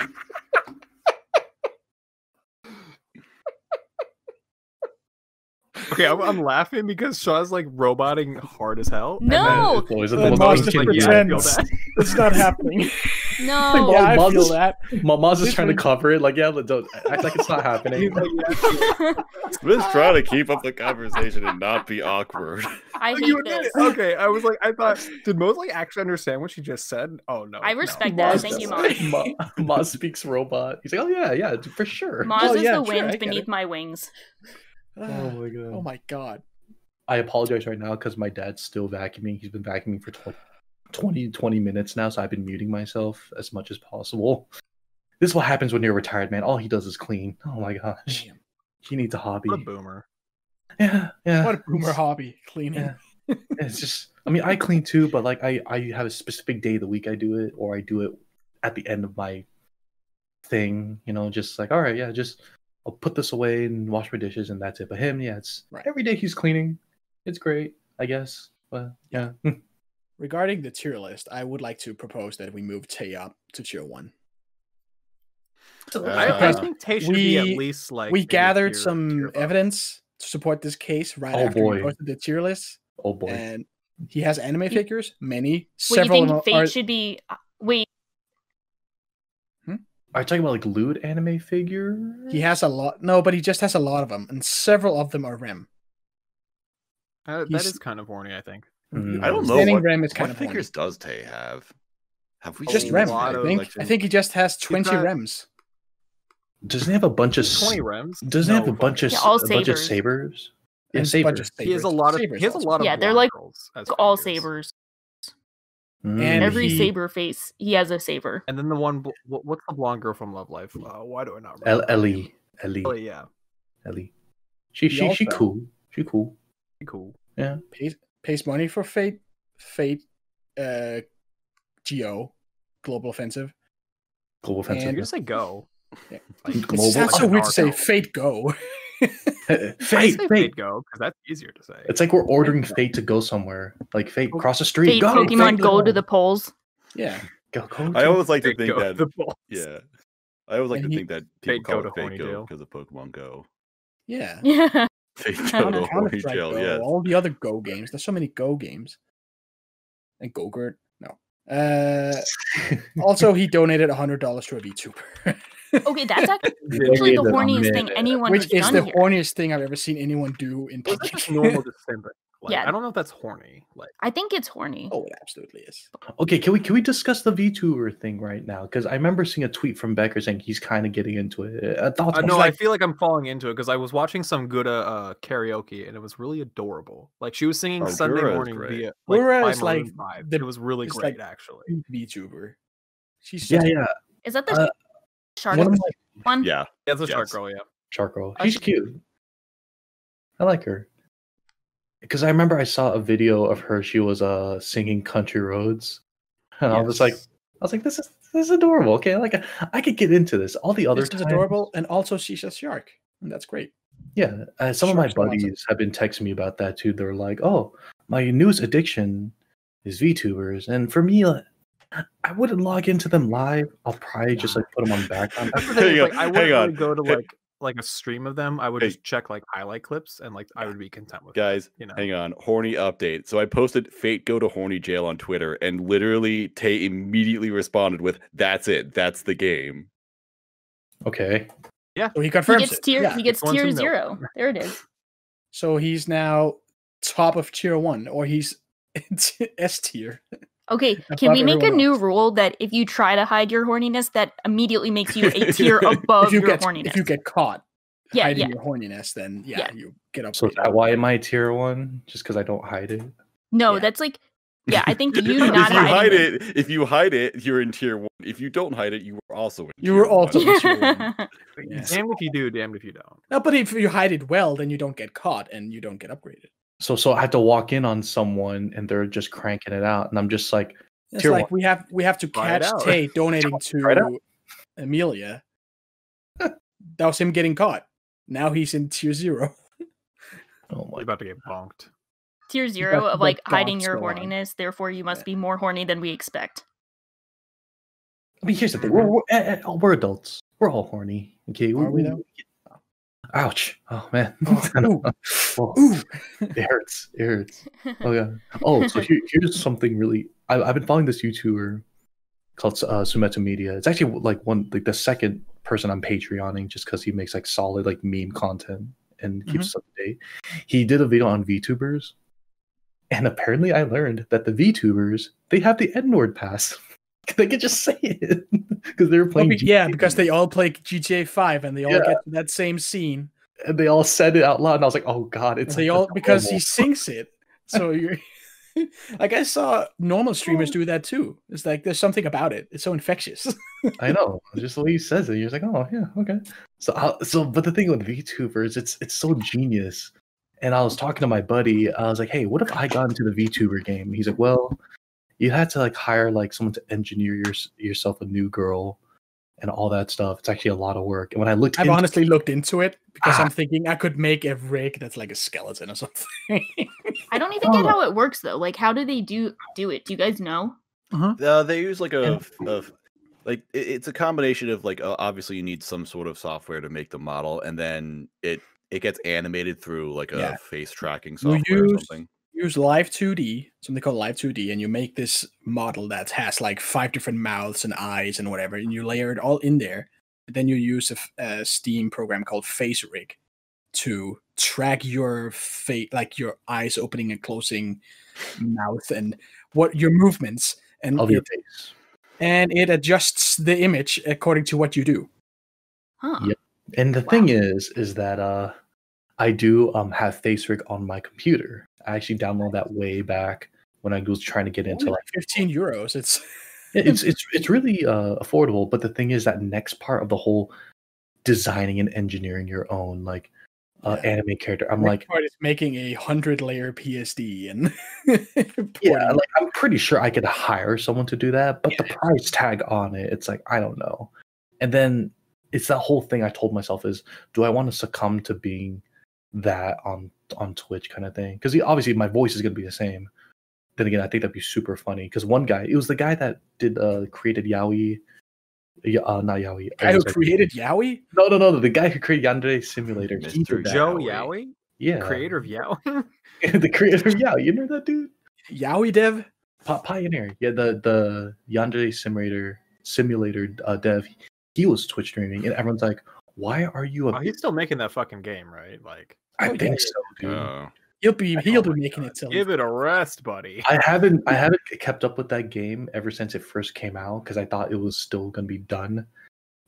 Okay, I'm, I'm laughing because Sha's like roboting hard as hell. and then- No! It's always Uh, the Moz most just like, pretends. yeah, I feel that. It's not happening. no. yeah, I Moz feel is- that. Mama's just trying to cover it. Like, yeah, but don't act like it's not happening. He's like, yeah. Smith's trying to keep up the conversation and not be awkward. I hate you this. Okay, I was like, I thought, did Mosley actually understand what she just said? Oh no, I no. respect that. Moz Thank you, does- Moz. Ma- Moz speaks robot. He's like, oh yeah, yeah, for sure. Moz Oh, is yeah, the wind get beneath it. my wings. Oh ah, my god. Oh my god. I apologize right now because my dad's still vacuuming. He's been vacuuming for 20, 20, 20 minutes now, so I've been muting myself as much as possible. This is what happens when you're retired, man. All he does is clean. Oh my gosh. Damn. He needs a hobby. What a boomer. Yeah, yeah. What a boomer It's- hobby, cleaning. Yeah. It's just, I mean, I clean too, but like I, I have a specific day of the week I do it, or I do it at the end of my thing, you know, just like, all right, yeah, just I'll put this away and wash my dishes and that's it. But him, yeah, it's Right. every day he's cleaning. It's great, I guess. But yeah. Regarding the tier list, I would like to propose that we move Tay up to tier one. I, Uh, I think Tay should be at we- least like we gathered tier- some tier evidence to support this case right Oh, after we posted the tier list, oh boy. and he has anime figures, many. Wait, Several of think them Fate are. should be? Wait, Are you talking about like lewd anime figure? He has a lot. No, but he just has a lot of them, and several of them are Rem. Uh, that he's- is kind of horny, I think. Mm. I don't know Standing what, Rem is what kind of horny. figures does Tay have. Have we Just Rem, a I lot of, think. like, I think he just has twenty got- Rems. Doesn't he have a bunch of Twenty rems. Doesn't he have a bunch of Yeah, all a bunch of sabers. sabers? Yeah, and a bunch sabers. He has a lot of. Sabers He has a lot of. Yeah, they're like all sabers. Mm. And Every he- saber face, he has a saber. And then the one, bl- what's the blonde girl from Love Live? Uh, why do I not El- remember? her name? Ellie, Ellie, Ellie, yeah, Ellie. She He she she cool. She cool. She cool. Yeah. pays pays money for Fate, Fate, uh, Geo, Global Offensive. Global And- You offensive. just say go. Yeah. Like, It Global sounds so weird to say Naruto. Fate Go. I fate, say fate. fate go because that's easier to say. It's like we're ordering fate to go somewhere. Like fate, cross the street. Fate go, Pokemon Fate, go to the polls. yeah, Go, go I always like to think go that. the balls. Yeah. I always like And to he- think that people Fate call go it to Fate Go because of Pokemon Go. yeah. Yeah. Fate Go to know. Counter Strike Hornydale, Go, all the other Go games. There's so many Go games. And Gogurt, no. Uh, also, he donated hundred dollars to a VTuber, Okay, that's actually the horniest thing anyone which has is done the here. horniest thing I've ever seen anyone do in Is that public. just normal just simping? Like, Yeah. I don't know if that's horny. Like, I think it's horny. Oh, it absolutely is. Okay, can we can we discuss the VTuber thing right now? Because I remember seeing a tweet from Becker saying he's kind of getting into it. Uh, thoughts I on know? I feel like I'm falling into it because I was watching some good uh, uh, karaoke and it was really adorable. Like she was singing Oh, Sunday Gura morning great. via like, Gura by like, 5. the- it was really great like, actually. VTuber. She's Yeah, yeah. Is that the Uh, shark One my one? Yeah. Yeah, it's a shark girl. Yeah, shark girl. Oh, She's cute. I like her. Because I remember I saw a video of her. She was uh singing "Country Roads," and I was like, I was like, this is this is adorable. Okay, like I could get into this. All the other This is times- adorable, and also she's a shark, and that's great. Yeah, uh, some of my Sharks are awesome. buddies have been texting me about that too. They're like, "Oh, my newest addiction is VTubers," and for me, like, I wouldn't log into them live. I'll probably just like put them on background. That's the Hang thing. on, like, I wouldn't on. really go to like like a stream of them. I would Hey. just check like highlight clips and like I would be content with. it, Guys, you know. hang on. Horny update. So I posted Fate go to horny jail on Twitter, and literally Tay immediately responded with, "That's it. That's the game." Okay, Yeah. So he confirms He confirms gets it. tier. Yeah. He gets wants tier to know. zero. There it is. So he's now top of tier one, or he's S tier. Okay, Above can we make a everyone new rule that if you try to hide your horniness, that immediately makes you a tier above if you your get horniness? if you get caught yeah, hiding yeah. your horniness, then yeah, Yeah. you get up. so is that why am I tier one? Just because I don't hide it? No, Yeah. that's like, yeah, I think you if not you hide it. it, if you hide it, you're in tier one. If you don't hide it, you were also in. You tier were also in tier one. Yeah. Damned if you do, damned if you don't. No, but if you hide it well, then you don't get caught and you don't get upgraded. So so I have to walk in on someone and they're just cranking it out, and I'm just like, It's Tier like one. we have we have to Try catch out. Tay donating Try it out. to Amelia. that was him getting caught. Now he's in tier zero. oh You're about to get bonked. tier zero of the like hiding your go on. horniness. Therefore, you must Yeah. be more horny than we expect. I mean, here's the thing: we're we're, eh, eh, we're adults. We're all horny. Okay, Are we though? Ouch! Oh man, Oh, ooh. Oh, Ooh. it hurts. It hurts. Oh yeah. Oh, so here, here's something really. I, I've been following this YouTuber called uh, Sumeto Media. It's actually like one like the second person I'm Patreoning just because he makes like solid like meme content and keeps us up to date. He did a video on VTubers, and apparently I learned that the VTubers they have the N word pass. they could just say it because they were playing. be- yeah, because they all play GTA Five and they all Yeah. get to that same scene. and they all said it out loud, and I was like, "Oh God!" And It's they like, all because he sings it. So you're like I saw normal streamers do that too. It's like there's something about it. It's so infectious. I know, just the way he says it, you're like, oh yeah, okay. So, uh, so, but the thing with VTubers, it's it's so genius. And I was talking to my buddy. I was like, hey, what if I got into the VTuber game? He's like, well, you had to like hire like someone to engineer your, yourself a new girl and all that stuff. It's actually a lot of work. And when I looked, I've into- honestly looked into it because Ah. I'm thinking I could make a rig that's like a skeleton or something. I don't even get Oh. how it works though. Like, how do they do do it? Do you guys know? Uh, they use like a, And- a f- like it- it's a combination of like uh, obviously you need some sort of software to make the model, and then it it gets animated through like a Yeah. face tracking You software or something. Use Live 2D, something called Live 2D, and you make this model that has like five different mouths and eyes and whatever, and you layer it all in there. Then you use a Steam program called Face Rig to track your face, like your eyes opening and closing, mouth, and what your movements, and of your it, face. and it adjusts the image according to what you do. Huh. Yep. And the thing is, is that uh, I do um have Face Rig on my computer. I actually downloaded that way back when I was trying to get into like 15 euros. It's it's it's it's really uh, affordable but the thing is that next part of the whole designing and engineering your own like uh, Yeah. anime character i'm next like part is making a hundred layer PSD and yeah like i'm pretty sure i could hire someone to do that but the price tag on it it's like i don't know and then it's that whole thing i told myself is do i want to succumb to being that on on twitch kind of thing because obviously my voice is going to be the same then again i think that'd be super funny because one guy it was the guy that did uh created yaoi yeah, uh, not yaoi guy who it like- created Yowie. no no no the guy who created yandere simulator Mr. Joe Yowie. Yowie, yeah creator of Yowie. the creator of yaoi you know that dude Yowie dev. Pa- pioneer yeah the the yandere simulator simulator uh, dev he was twitch streaming and everyone's like why are you a Oh, he's still making that fucking game, right? Like, I Oh, think yeah. so dude Uh, He'll be he'll be making it till Give it a rest, buddy. I haven't I haven't kept up with that game ever since it first came out because I thought it was still gonna be done.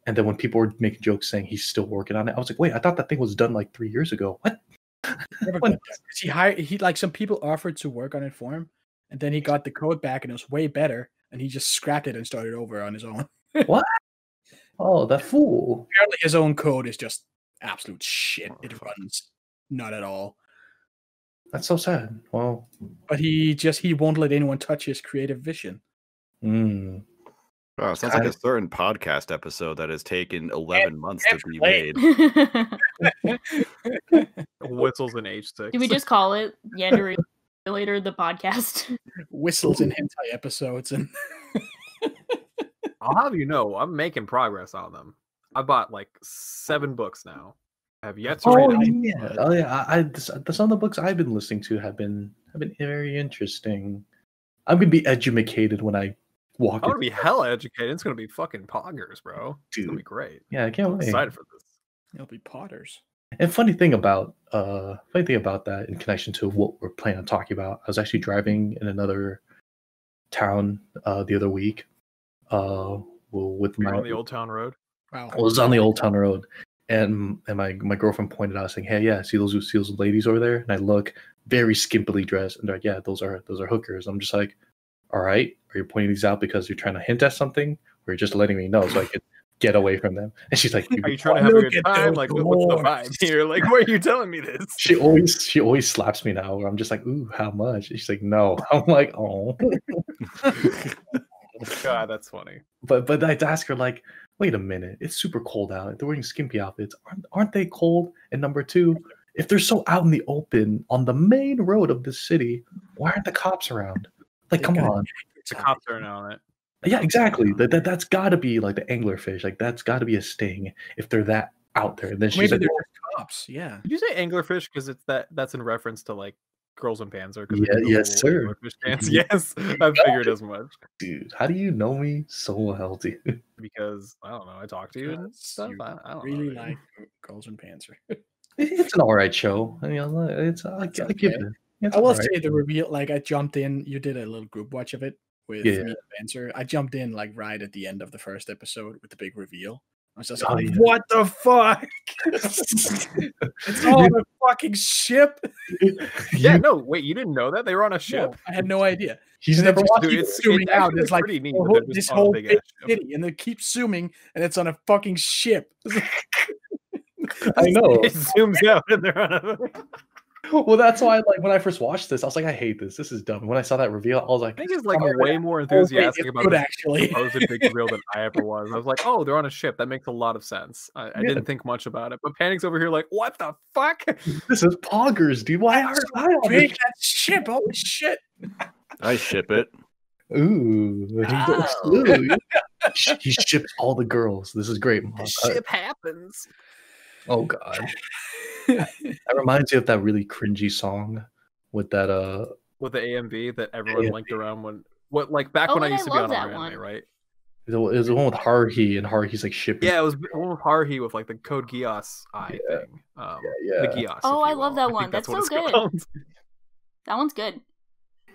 And then when people were making jokes saying he's still working on it, I was like, wait, I thought that thing was done like three years ago. What? When- got that. 'Cause He hired he like some people offered to work on it for him, and then he got the code back and it was way better, and he just scrapped it and started over on his own. What? Oh, that fool. Apparently, his own code is just absolute shit. It runs not at all. That's so sad. Well, But he just he won't let anyone touch his creative vision. mm, Wow, sounds like a certain podcast episode that has taken 11 months to be made. Whistles and H six. Do we just call it Yandere later the podcast? Whistles in hentai episodes and I'll have you know, I'm making progress on them. I bought like seven books now. I have yet to oh read them. yeah, oh yeah. I, I the, the, some of the books I've been listening to have been have been very interesting. I'm gonna be educated when I walk. I'm gonna be that, hella educated. It's gonna be fucking poggers, bro. It's gonna be great. Yeah, I can't I'm wait. excited for this. it'll be Potters. And funny thing about uh funny thing about that in connection to what we're planning on talking about, I was actually driving in another town uh the other week. Uh with We're my on the old town road. Wow. I was on the old town road and and my my girlfriend pointed out saying, Hey yeah, see those see those ladies over there? And I look very skimpily dressed and they're like, Yeah, those are those are hookers. I'm just like, All right, are you pointing these out because you're trying to hint at something? Or you're just letting me know so I could get away from them? And she's like, Are you trying to have a good time? Like, what- what's the vibe here? Like, why are you telling me this? she always she always slaps me now where I'm just like, ooh, how much? And she's like, no. I'm like, oh. God, that's funny. But but I'd ask her like, wait a minute, it's super cold out. They're wearing skimpy outfits. Aren't aren't they cold? And number two, if they're so out in the open on the main road of the city, why aren't the cops around? Like, They come gotta on. The cops are now on it. Yeah, exactly. That, that that's gotta be like the anglerfish. Like that's gotta be a sting if they're that out there. And then she's Maybe like, they're just cops. Yeah. Did you say anglerfish? Because it's that that's in reference to like girls and panzer. 'cause Yeah, they yes, sir. anglerfish dance. Yes, I figured as much. dude, how do you know me so well, dude? Because I don't know. I talked to you and Because stuff. you I, I don't Really know. like Girls and Panzer. It's an alright show. I mean, it's I, I It's give it. It's I will alright. say the reveal, like I jumped in. You did a little group watch of it with Yeah. me and Spencer. I jumped in like right at the end of the first episode with the big reveal. I was just Oh, like, yeah. "What the fuck? it's all on a fucking ship." Yeah, no, wait, you didn't know that they were on a ship. No, I had no idea. he's And never just watched. Dude, keeps it's- zooming it's out. actually It's like pretty neat the that whole- they're this whole big big city, and it keeps zooming, and it's on a fucking ship. I know. It zooms out and they're on a. well, that's why, like, when I first watched this, I was like, I hate this. This is dumb. When I saw that reveal, I was like, I like, think it's like Oh, way more Oh, wait, enthusiastic it's about good this actually. supposed big reveal than I ever was. I was like, oh, they're on a ship. That makes a lot of sense. I, I Yeah. didn't think much about it. But Panic's over here like, what the fuck? this is poggers, dude. Why aren't I on Big that ship! Holy shit! I ship it. Ooh, he, Oh. ooh, he- he shipped all the girls. This is great. Mom. The Uh, ship happens. oh god, that reminds me of that really cringy song with that. Uh, With the AMV that everyone Yeah. linked around when what like back Oh, when I and I used to be on that our one. right? it was the one with Haruhi, and Haruhi's like shipping. Yeah, it was one with Haruhi with like the code Geass eye Yeah. thing. Um, yeah, The yeah. Geass. Oh, I you love that one. that's That's so good. called. That one's good.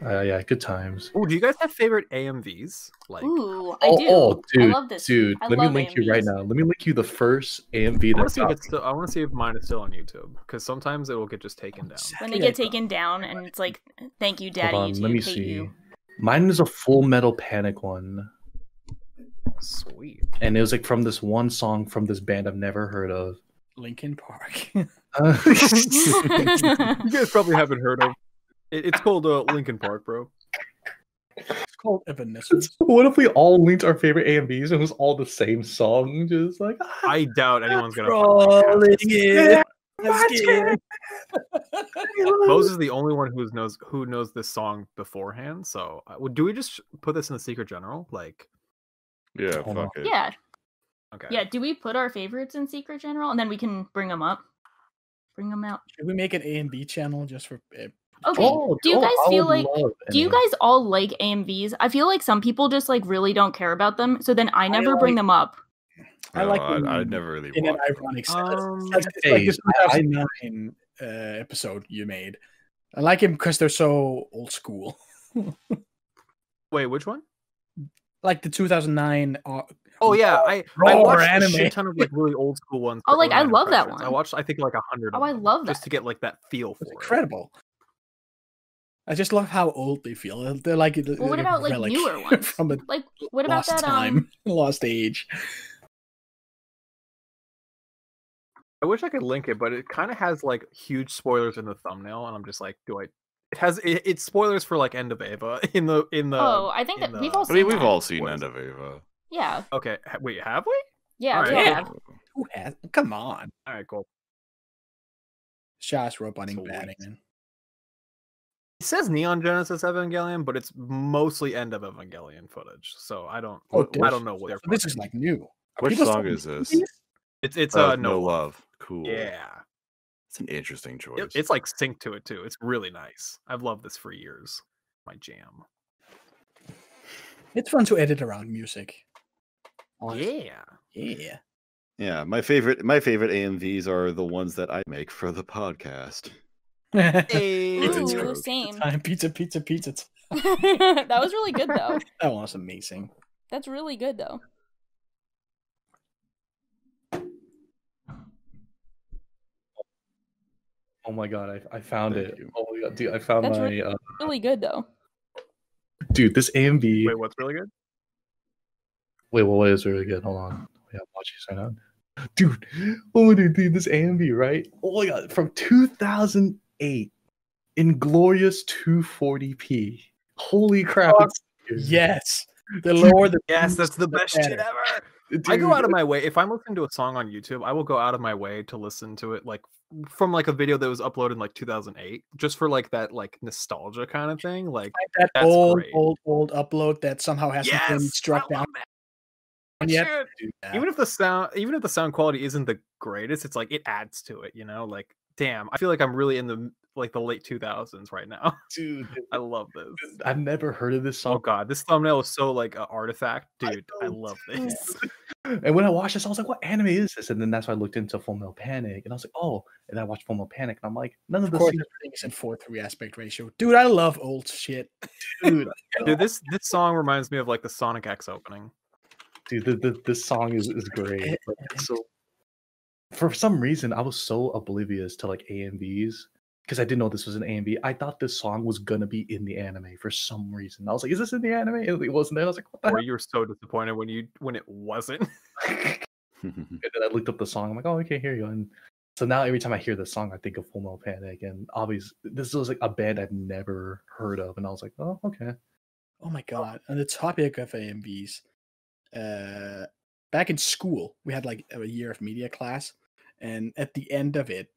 Uh, yeah, good times. Oh, do you guys have favorite AMVs? Like, Ooh, I oh, do. oh, dude, I love this. dude. I let me love link you right now. Let me link you the first AMV I want that to see if it's still. I want to see if mine is still on YouTube because sometimes it will get just taken down. When they get taken down and it's like, thank you, Hold daddy. on, YouTube, let me see. You. Mine is a Full Metal Panic one, Sweet. and it was like from this one song from this band I've never heard of. Linkin Park. Uh, You guys probably haven't heard of. It, it's called uh, Linkin Park, bro. it's called Evanescence. what if we all linked our favorite AMVs and it was all the same song? Just like ah, I doubt anyone's gonna. Rolling fucking in. Let's Moses is the only one who knows who knows this song beforehand. So, uh, do we just put this in the secret general? Like, Yeah, fuck it. yeah, okay, yeah. Do we put our favorites in secret general and then we can bring them up, bring them out? Should we make an A and B channel just for? Uh, Okay. Oh, do you oh, guys I feel like? Do you guys all like AMVs? I feel like some people just like really don't care about them, so then I never bring like- them up. I No, like I, I never really in an watched them. ironic sense. Um, It's like- like this I- I- 2009 uh, episode you made I like him because they're so old school. Wait, which one? like the 2009. Uh, Oh yeah, I, I Raw watched a anime. shit ton of like really old school ones. Oh, like, I Owen love that one. I watched I think like a hundred. Oh, of I them, love just to get like that feel for it's it. incredible. I just love how old they feel. They're- They're like Well, what about like newer ones? from a Like, what about lost that? time, Um, lost age. I wish I could link it, but it kind of has like huge spoilers in the thumbnail, and I'm just like, do I? It has it, it's spoilers for like End of Eva in the in the. oh, I think in that we've the- all I seen mean, we've that. all seen End of Eva. Yeah, Okay, wait, have we? yeah, Alright, we Yeah. Who has? Come on, All right, cool. Sha's roboting Sweet. batting. Man. It says Neon Genesis Evangelion, but it's mostly End of Evangelion footage, so I don't. Oh, I don't know what they're. So this is like new. Are Which people song is this? doing It's it's Uh, uh no love. Cool. Yeah, It's an interesting choice. It- it's like synced to it too. It's really nice. I've loved this for years. My jam. It's fun to edit around music. Honestly. Yeah. Yeah. yeah, my favorite my favorite AMVs are the ones that I make for the podcast. Hey. It's a Ooh, joke. same. Time pizza, pizza, pizza. that was really good though. That one was amazing. That's really good though. Oh my god, I, I found Thank it. you. Oh my god, dude, I found That's my re- uh, Really good though. dude. This AMV. Wait, what's really good? Wait, what what is really good? Hold on. Yeah, watch you sign on. Dude, oh my dude, dude, this AMV, right? Oh my god, from 2008, Inglorious 240p. Holy crap! Fuck it's- Yes. The lower the Yes, that's the the best shit ever. Dude, I go out of my way if I'm listening to a song on YouTube, I will go out of my way to listen to it like from like a video that was uploaded in like 2008, just for like that like nostalgia kind of thing. Like that That's old, great. old, old upload that somehow hasn't been struck I down love that yet. shit. dude, Yeah. Even if the sound, even if the sound quality isn't the greatest, it's like it adds to it. You know, like damn, I feel like I'm really in the like the late 2000s right now. dude, I love this. I've never heard of this oh song. Oh god, this thumbnail is so like an artifact, dude. I, know, love this. And when I watched this, I was like, "What anime is this?" And then that's why I looked into Full Metal Panic, and I was like, "Oh!" And I watched Full Metal Panic, and I'm like, "None of Of this, course, everything in four three aspect ratio. Dude, I love old shit. dude, Dude, this this song reminds me of like the Sonic X opening. dude, the, the, this song is is great." Like, so, for some reason, I was so oblivious to like AMVs because I didn't know this was an AMV. I thought this song was gonna be in the anime for some reason. I was like, "Is this in the anime?" And it wasn't there. I was like, "What the Or you were so disappointed when you when it wasn't. and then I looked up the song. I'm like, "Oh, okay, here you go." And so now every time I hear this song, I think of Full Metal Panic, and obviously this was like a band I've never heard of, and I was like, "Oh, okay." Oh my god! On the topic of AMVs, uh, back in school, we had like a year of media class, and at the end of it,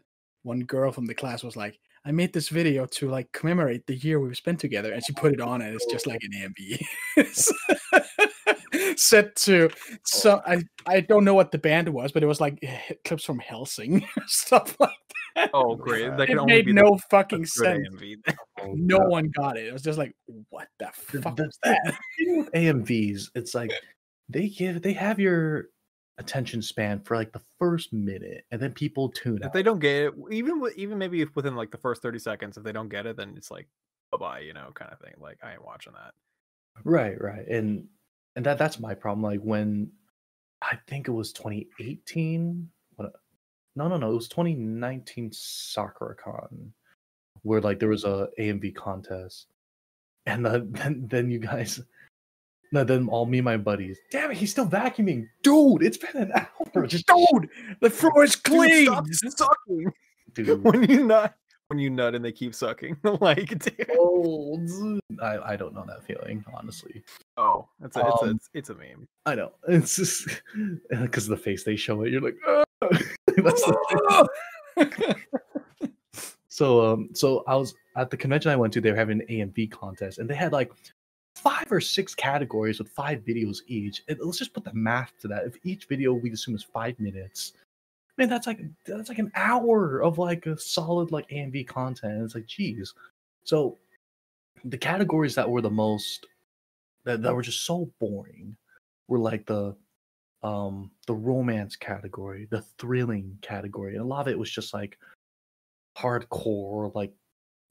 one girl from the class was like, "I made this video to like commemorate the year we've spent together," and she put it on, and it's just like an oh. AMV. It's Set to so oh. I I don't know what the band was, but it was like clips from Hellsing, stuff like that. Oh great. That it can only made be the no fucking sense. AMV. Oh, No God. one got it. It was just like, what the The- fuck the- was that? with AMVs, it's like they give they have your attention span for like the first minute, and then people tune If out. they don't get it, even even maybe if within like the first 30 seconds, if they don't get it, then it's like bye bye, you know, kind of thing. Like I ain't watching that. Right, right, and and that that's my problem. Like when I think it was 2018. What? No, no, no. It was 2019 SakuraCon, where like there was a AMV contest, and the, then then you guys. No, then all me and my buddies. Damn it, he's still vacuuming, dude. It's been an hour. Just Dude, the floor is Dude, clean. stop sucking dude. when you nut when you nut and they keep sucking. like dude. old. I, I don't know that feeling, honestly. Oh, it's a it's, a Um, it's, it's a meme. I know. It's just because the face they show it, you're like, "Ah." That's the. So um so I was at the convention I went to, they were having an AMV contest, and they had like five or six categories with five videos each. And let's just put the math to that. If each video we assume is five minutes, man, that's like that's like an hour of like a solid like AMV content. It's like, geez. So the categories that were the most that, that were just so boring were like the um the romance category, the thrilling category, and a lot of it was just like hardcore, like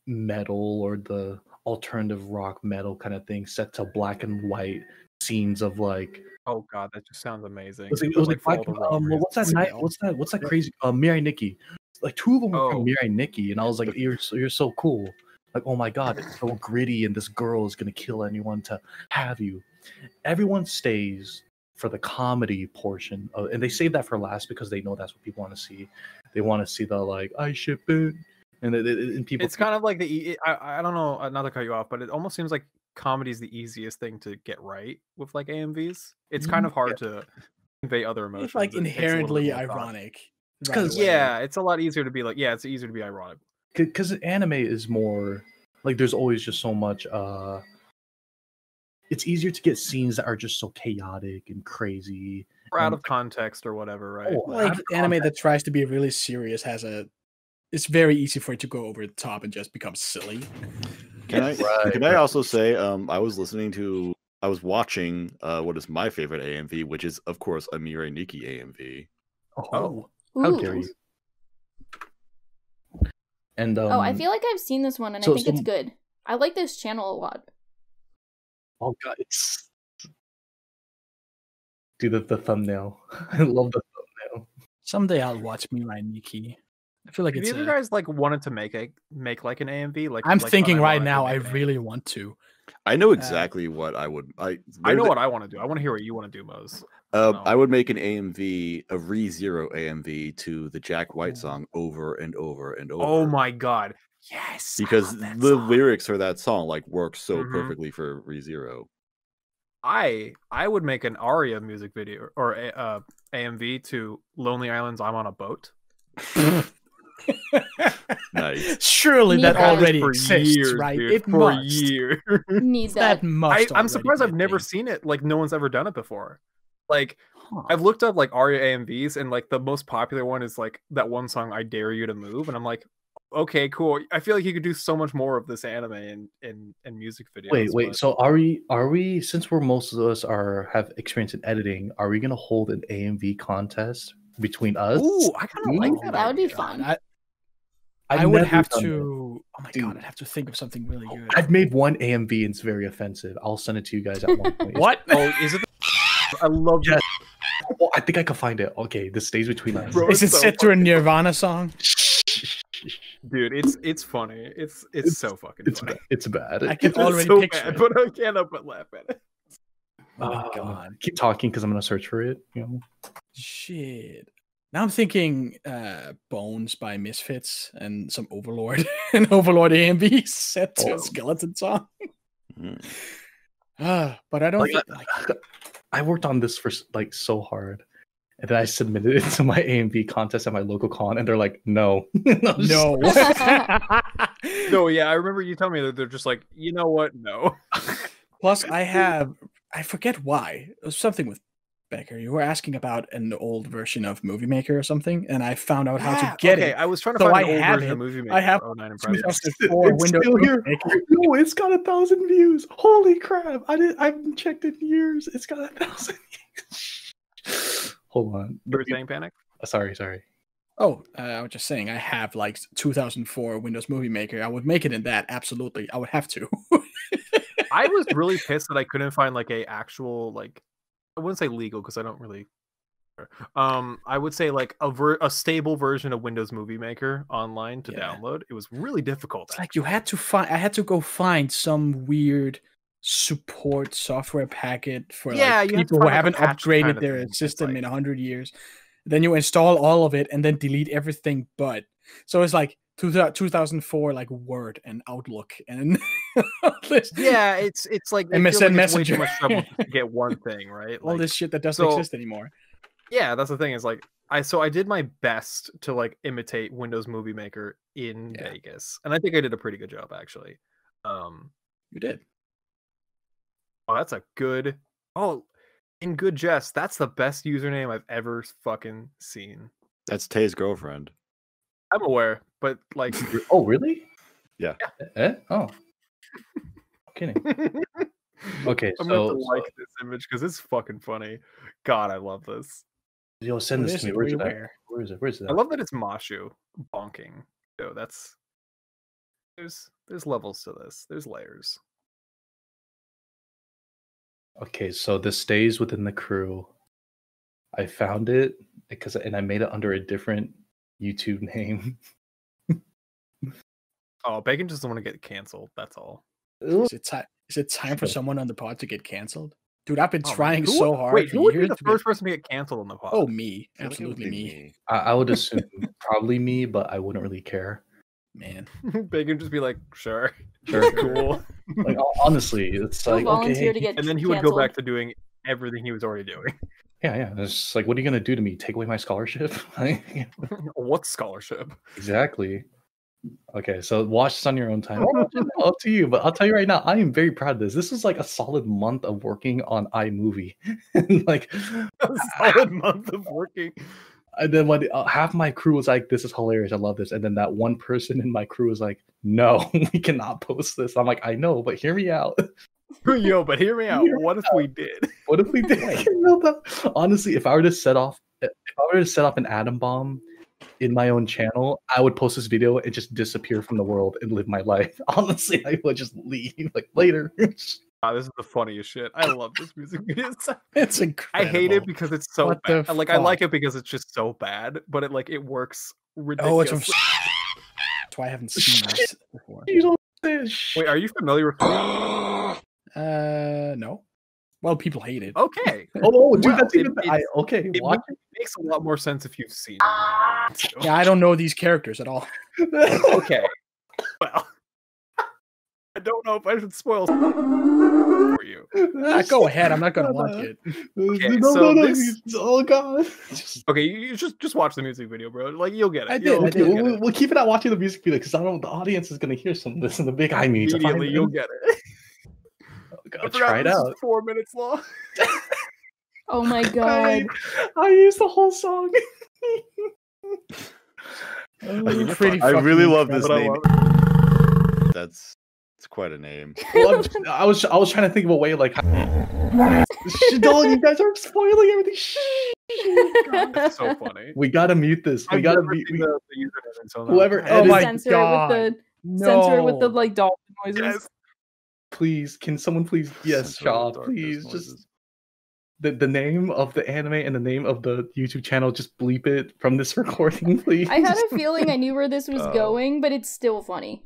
metal or the alternative rock metal kind of thing set to black and white scenes of like Oh god, that just sounds amazing. was it, it was like, all black, um, what's that night what's that what's that crazy uh Mirai Nikki? Like two of them were Oh. from Mirai Nikki and I was like you're so, you're so cool. Like oh my god it's so gritty and this girl is gonna kill anyone to have you. Everyone stays for the comedy portion of, and they save that for last because they know that's what people want to see. They want to see the like I ship it and, it, it- and people It's kind of like the I I don't know uh, not to cut you off, but it almost seems like comedy is the easiest thing to get right with like AMVs. It's kind Mhm. of hard to convey other emotions. It's like It takes a little bit inherently more ironic. right 'cause- away. Yeah, it's a lot easier to be like, yeah, it's easier to be ironic. because anime is more like there's always just so much uh it's easier to get scenes that are just so chaotic and crazy Or out And- of context or whatever, right? Oh, like out of anime that tries to be really serious has a. It's very easy for it to go over the top and just become silly. Can I Right, can I also say um I was listening to I was watching uh what is my favorite AMV, which is of course a Mirai Nikki AMV. oh, how dare you and um, oh, I feel like I've seen this one and so- I think it's good. I like this channel a lot. oh god it's do the, the thumbnail i love the thumbnail Someday I'll watch Mirai Nikki. I feel like Have it's. you a- guys like wanted to make a make like an AMV? Like I'm like thinking right now. I really want to. I know exactly what I would I I know there's a- what I want to do. I want to hear what you want to do, Moz. Uh, No. I would make an AMV, a Re Zero AMV to the Jack White song over and over and over. Oh my god. Yes. Because the song. lyrics for that song like work so Mhm. perfectly for Re Zero. I I would make an Aria music video or a, uh, AMV to Lonely Island's "I'm on a Boat." Nice. Surely Need that that already for exists, years, right? dude, It for must. years. Need That that. must. I, I'm surprised I've never thing. seen it. Like no one's ever done it before. Like Huh. I've looked up like Aria AMVs, and like the most popular one is like that one song "I Dare You to Move," and I'm like, okay, cool. I feel like you could do so much more of this anime and and and music videos. wait wait but- so are we are we since we're most of us are have experience in editing are we gonna hold an amv contest between us Ooh, I kind of like that. that would be idea. fun. I, I've I would have done to. Oh my Dude. god! I'd have to think of something really good. i've made one amv and it's very offensive i'll send it to you guys at one point what? Oh, is it? I love Yes. oh, i think i can find it okay this stays between us Bro, Is it it's so set to a Nirvana song? dude. It's it's funny. It's it's, It's- so fucking it's funny. bad it's bad I can It's already so picture bad, it. but I can't help but laugh at it. Oh my Uh, god! keep talking because i'm gonna search for it you know Shit. Now I'm thinking uh Bones by Misfits and some Overlord and Overlord AMV set to Oh. a skeleton song. Mm. Ah, but I don't Like, think, like, I worked on this for like so hard, and then I submitted it to my AMV contest at my local con, and they're like, "No, And I was just no. like, No, yeah, I remember you telling me that they're just like, you know what? No. Plus, I have I forget why. It was something with Becker. You were asking about an old version of Movie Maker or something, and I found out how Yeah, to get okay, it. I was trying to So find I an old have version of it. movie I have for 09 Impressions. 2004 It's Windows still Movie here. Maker. No, it's got a thousand views. Holy crap! I didn't. I haven't checked in years. It's got a thousand. Hold on. You were saying panic? Sorry, sorry. Oh, uh, I was just saying, I have like 2004 Windows Movie Maker. I would make it in that. Absolutely, I would have to. I was really pissed that I couldn't find like a actual like I wouldn't say legal because I don't really um I would say like a ver- a stable version of Windows Movie Maker online to Yeah. download. It was really difficult. It's like you had to find. I had to go find some weird support software packet for Yeah, like you have to people who like, haven't upgraded kind of their system like- in a hundred years. Then you install all of it and then delete everything but. So it's like 2004, like Word and Outlook and this, yeah, it's it's like MSN like it's way too Messenger. much trouble to get one thing, right? all Like, this shit that doesn't so- exist anymore. yeah that's the thing is like i so i did my best to like imitate windows movie maker in Yeah. vegas and i think i did a pretty good job actually um You did. oh that's a good oh in good jest that's the best username i've ever fucking seen That's Tay's girlfriend. I'm aware but like Oh, really? Yeah. Eh? Oh. Kidding. Okay, i'm so, going to so like this image because it's fucking funny god i love this yo, send What this to me. Where's What it at? Where is it? Where is it? i love that it's mashu bonking so that's There's there's levels to this. There's layers. Okay, so this stays within the crew. I found it because and I made it under a different YouTube name. Oh, Bacon just doesn't want to get canceled. That's all. Is it time? Is it time for someone on the pod to get canceled? Dude, I've been Oh, trying Who so hard. Wait, who would be the first get... person to get canceled on the pod? Oh, me, I feel like it would absolutely be me, I, I would assume probably me, but I wouldn't really care. man. Bacon just be like, sure, Sure. cool, Like honestly, it's He'll like okay, to get and then he would canceled. go back to doing everything he was already doing. Yeah, yeah. It's like, what are you gonna do to me? Take away my scholarship? What scholarship? exactly. Okay, so watch this on your own time. Up to you, but I'll tell you right now, I am very proud of this. This was like a solid month of working on iMovie, like, A solid month of working. and then when uh, half my crew was like, "This is hilarious, I love this," and then that one person in my crew was like, "No, we cannot post this." I'm like, "I know, but hear me out. Yo, but hear me out. Hear me What if we did? What if we did?" Honestly, if I were to set off, if I were to set off an atom bomb in my own channel, I would post this video and just disappear from the world and live my life. Honestly, I would just leave like later. Wow, this is the funniest shit. I love this music video. so- It's I hate it because it's so What bad. Like I like it because it's just so bad, but it like it works Oh, ridiculously. it's That's why I haven't seen this before. you don't say. Wait, are you familiar with? Uh, no. Well, people hate it. Okay, Oh, oh, dude, Well, that's it- even. I, okay, it watch makes a lot more sense if you've seen. it. too. Yeah, I don't know these characters at all. Okay. Well, I don't know if I should spoil for you. Ah, go ahead. I'm not gonna watch it. Okay, no, so no, no, this- you- oh god. Just- Okay, you, you just just watch the music video, bro. Like you'll get it. I did, You'll, I did you'll we'll, get we'll, it. we'll keep it out watching the music video because I don't know the audience is gonna hear some of this in the big I need to find Immediately, you'll them. get it. Oh, I try it out. Four minutes long. Oh my god. I used the whole song. Oh, pretty I really love this But name. love. That's it's quite a name. well, I'm- was I was trying to think of a way like Shh, dog, you guys are spoiling everything. Shh. It's so funny. We gotta mute this. We I've gotta never be we, the, the username until now. whoever Oh my God. with the No. censor with the like dolphin noises. Yes. Please can someone please yes Shaw the darkness please just the, the name of the anime and the name of the YouTube channel just bleep it from this recording please I had a feeling I knew where this was Oh. going, but it's still funny.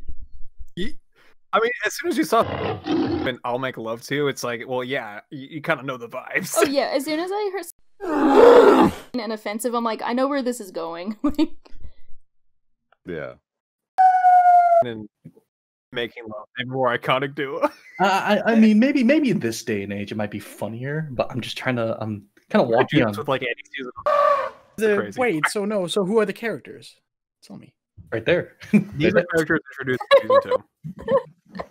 I mean, as soon as you saw and I'll make love to you, it's like, well, yeah, you, you kind of know the vibes. Oh yeah, as soon as I heard and offensive, I'm like, I know where this is going. Like, Yeah. and making love, a more iconic duo. I, I I mean maybe maybe in this day and age it might be funnier but I'm just trying to I'm kind of Do walking on with like Andy season. The- crazy. wait, so no, so who are the characters? Tell me. right there These are characters introduced in season two.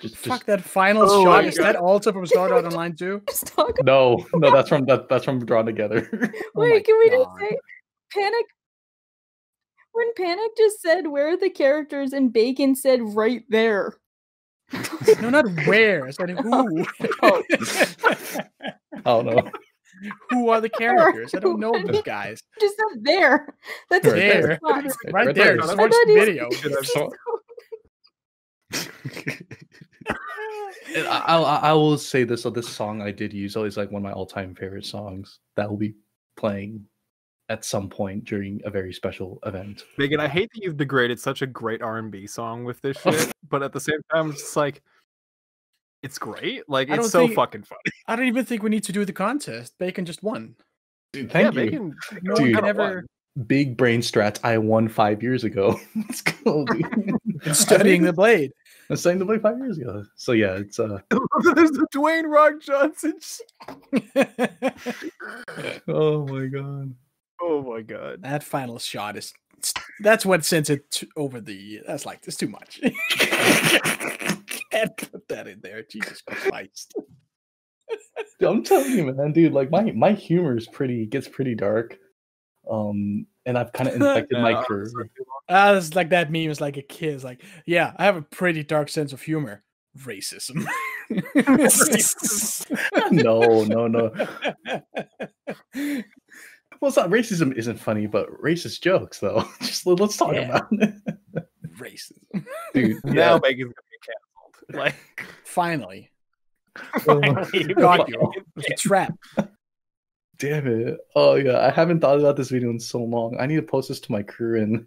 just, Fuck just that final Oh shot. Is God. that also from Sword Art Online too? just talk. no no that's from that that's from drawn together Oh my Wait, can we God. just say panic? When Panic just said where are the characters and Bacon said right there. No, not where. I said who. Oh. oh no who are the characters? I don't know those guys. just said there. That's Right there. Right, Right there. there. Just I watch the video. Should have So- And I, I, I will say this. So this song I did use is like one of my all-time favorite songs that will be playing at some point during a very special event. Megan, I hate that you've degraded such a great R and B song with this shit, but at the same time, it's just like it's great. Like it's so think- fucking funny. I don't even think we need to do the contest. Bacon just won. Dude, yeah, thank you. Megan, No Dude. one can ever. Big brain strats. I won five years ago. Let's go, dude. Studying the blade. I was saying the blade five years ago. So yeah, it's uh. There's the Dwayne Rock Johnson. Oh my god. Oh my god. that final shot is. That's what sends it to, over the. That's like it's too much. Can't put that in there. Jesus Christ. I'm telling you, man, dude. Like my my humor is pretty gets pretty dark. Um, and I've kind of infected my Yeah, crew. Ah, it's like that meme is like a kid. It's like, yeah, I have a pretty dark sense of humor. Racism. no, no, no. Well, it's not racism isn't funny, but racist jokes though. Just let- let's talk Yeah. about it. Racism. dude. now Yeah. Bacon's gonna be canceled. Like, Finally, finally, got you. It's a trap. Damn it. Oh yeah, I haven't thought about this video in so long. I need to post this to my crew and,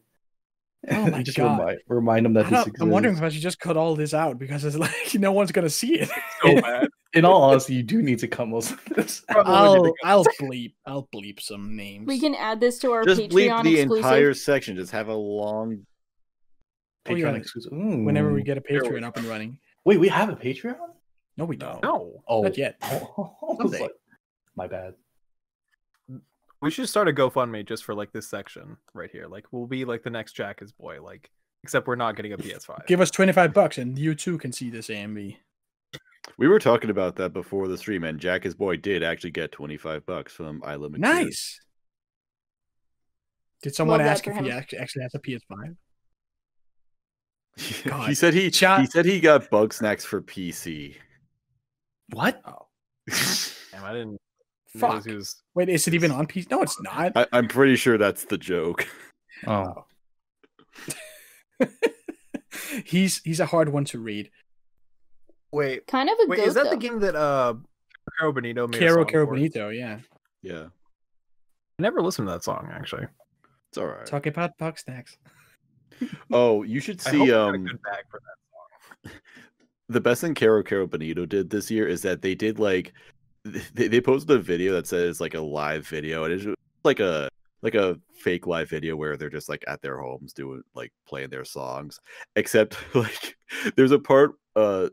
Oh my just God. remind remind them that this exists. I'm wondering if I should just cut all this out because it's like no one's gonna see it. so bad. In all honesty, you do need to cut most of this. I'll I'll bleep I'll bleep some names. We can add this to our Just bleep the exclusive. entire section. Just have a long. Oh, yeah. Patreon exclusive. Ooh. whenever we get a Patreon up and running. Wait, we have a Patreon? No, we don't. No, Oh, Not yet. I was Someday. like, my bad. We should start a GoFundMe just for like this section right here. Like, we'll be like the next Jack is boy. Like, except we're not getting a PS5. Give us 25 bucks and you too can see this AMV. We were talking about that before the stream, and Jack his boy did actually get twenty five bucks from I Limit. Nice. Did someone that ask if he him. act- actually has a PS5? God. he said he Chat- he said he got Bugsnax for PC. What? Oh, Damn, I didn't. Fuck. realize he was- Wait, is it even on PC? No, it's not. I, I'm pretty sure that's the joke. Oh, he's he's a hard one to read. Wait, Kind of a wait, goat is that though. the game that uh, Kero Bonito made? a Kero Kero for? Bonito, yeah. Yeah, I never listened to that song actually. it's all right. Talk about Bugsnax. Oh, you should I hope see got a um good bag for that song. the best thing Kero Kero Bonito did this year is that they did like they, they posted a video that says like a live video and it's like a like a fake live video where they're just like at their homes doing like playing their songs except like there's a part uh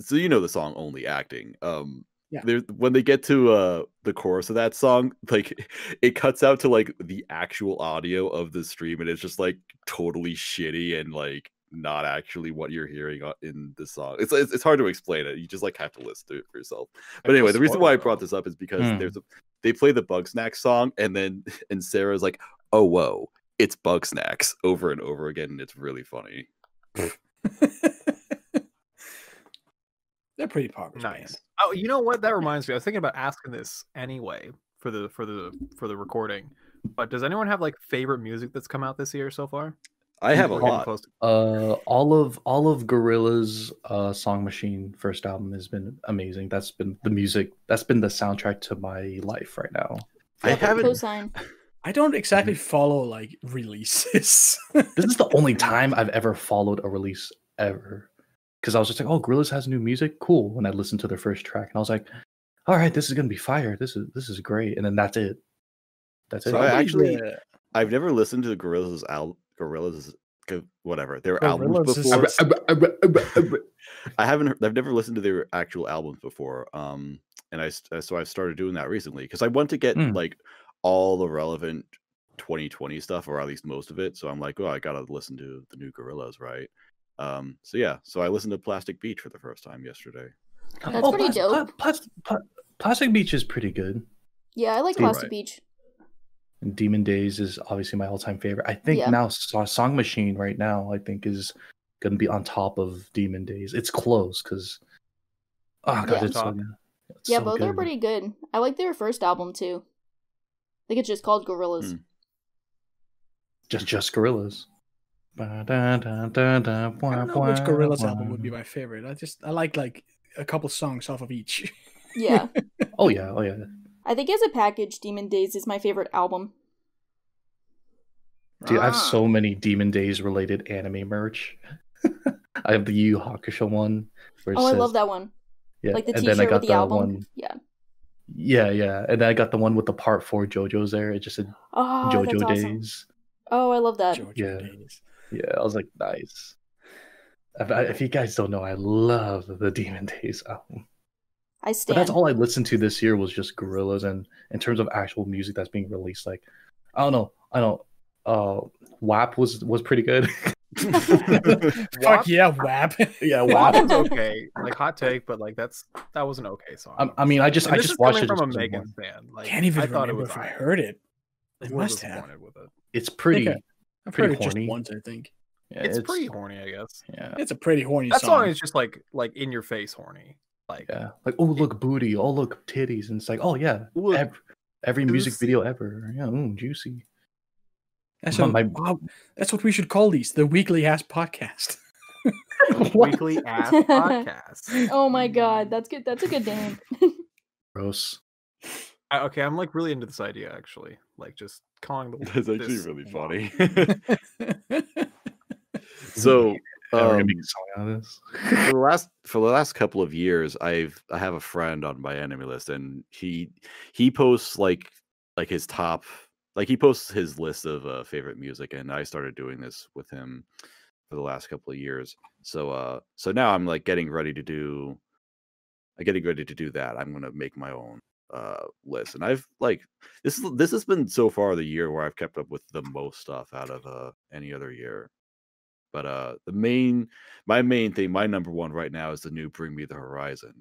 so you know the song only acting um Yeah. there when they get to uh the chorus of that song like it cuts out to like the actual audio of the stream and it's just like totally shitty and like not actually what you're hearing in the song it's, it's it's hard to explain it you just like have to listen to it for yourself but anyway the reason why i brought this up is because Hmm. there's a they play the Bugsnax song and then and sarah's like oh whoa it's Bugsnax over and over again and it's really funny They're pretty popular. Nice. Oh, you know what? That reminds me. I was thinking about asking this anyway for the for the for the recording. But does anyone have like favorite music that's come out this year so far? I have a We're lot close uh, all of all of Gorillaz uh, Song Machine first album has been amazing. That's been the music. That's been the soundtrack to my life right now. i haven't Cosine. I don't exactly follow like releases. This is the only time I've ever followed a release ever. Because I was just like, oh, Gorillaz has new music, cool. When I listened to their first track, and I was like, all right, this is gonna be fire. This is this is great. And then that's it. That's it. I actually- the- i've never listened to the Gorillaz al Gorillaz whatever their albums Gorillaz is- before I haven't. I've never listened to their actual albums before. Um, and I so I've started doing that recently because I want to get Hmm. like all the relevant 2020 stuff, or at least most of it. So I'm like, oh, I gotta listen to the new Gorillaz, right? Um, so yeah, so I listened to Plastic Beach for the first time yesterday. That's pretty Plas- dope. Pla- Plas- Pla- Plastic Beach is pretty good. Yeah, I like Plastic right. Beach. And Demon Days is obviously my all-time favorite. I think Yeah. now So- Song Machine right now, I think is gonna be on top of Demon Days. It's close because oh god, Yeah. it's so Top. It's Yeah, so both are pretty good. I like their first album too. I think it's just called Gorillaz. Mm. just just Gorillaz. I I don't know which Gorillaz album would be my favorite. I just I like like a couple songs off of each. Yeah. Oh yeah, oh yeah. I think as a package, Demon Days is my favorite album. Dude, I have Ah. so many Demon Days related anime merch. I have the Yu Yu Hakusho one. Where it Oh, I love that one. Yeah, Like the and then I T-shirt got with the, album. one. Yeah. Yeah, yeah, and then I got the one with the part four JoJo's there. It just said Oh, JoJo awesome. Days. Oh, I love that. JoJo yeah. Days. Yeah, I was like, nice. If, if you guys don't know, I love the Demon Days album. I But that's all I listened to this year was just Gorillaz, and in terms of actual music that's being released, like I don't know, I don't. Uh, WAP was was pretty good. Fuck yeah, WAP. yeah, WAP WAP. was okay. Like hot take, but like that's that was an okay song. I, I mean, I just And I just is watched coming it from a just 'cause of Megan fan. Like, Can't even I thought remember it was if I heard it. I Was must have. disappointed with it. It's pretty. Okay. I've pretty heard it just once, I think. yeah, It's, pretty horny, I guess. Yeah, It's a pretty horny That song. song is just like like in your face horny. Like yeah. Like, oh look, booty. Oh look, titties, and it's like, oh yeah, Look, every, every music juicy. video ever. Yeah, mm, juicy. That's, My- a- my- that's what we should call these the weekly ass podcast. Weekly ass podcast. oh my god, that's good. That's a good name. Gross. I- okay, I'm like really into this idea actually. Like just calling the That's actually this really funny. so Yeah, we're gonna um, make song out of this. for the last for the last couple of years i've i have a friend on my enemy list and he he posts like like his top like he posts his list of uh, favorite music and i started doing this with him for the last couple of years. So uh so now i'm like getting ready to do i'm getting ready to do that. I'm gonna make my own uh list and i've like this is this has been so far the year where i've kept up with the most stuff out of uh any other year but uh the main my main thing, my number one right now is the new Bring Me the Horizon,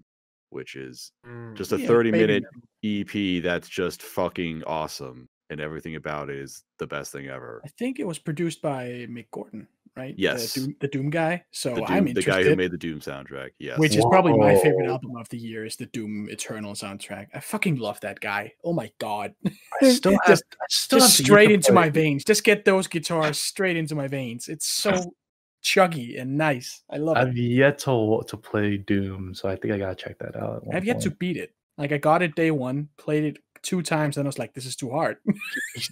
which is Mm. just a Yeah, 30 baby minute. EP that's just fucking awesome. And everything about it is the best thing ever. I think it was produced by Mick Gordon, right? Yes. the Doom, the Doom guy. So The, I'm Doom, the guy who made the Doom soundtrack. Yes. which is probably my favorite album of the year is the Doom Eternal soundtrack. I fucking love that guy. Oh my god. I still have, Just- I still Just have to use straight into my veins. Just get those guitars straight into my veins. It's so chuggy and nice. I love it. I've yet to to play Doom, so I think I gotta check that out. I've yet to beat it. Like I got it day one, played it two times, and I was like, this is too hard.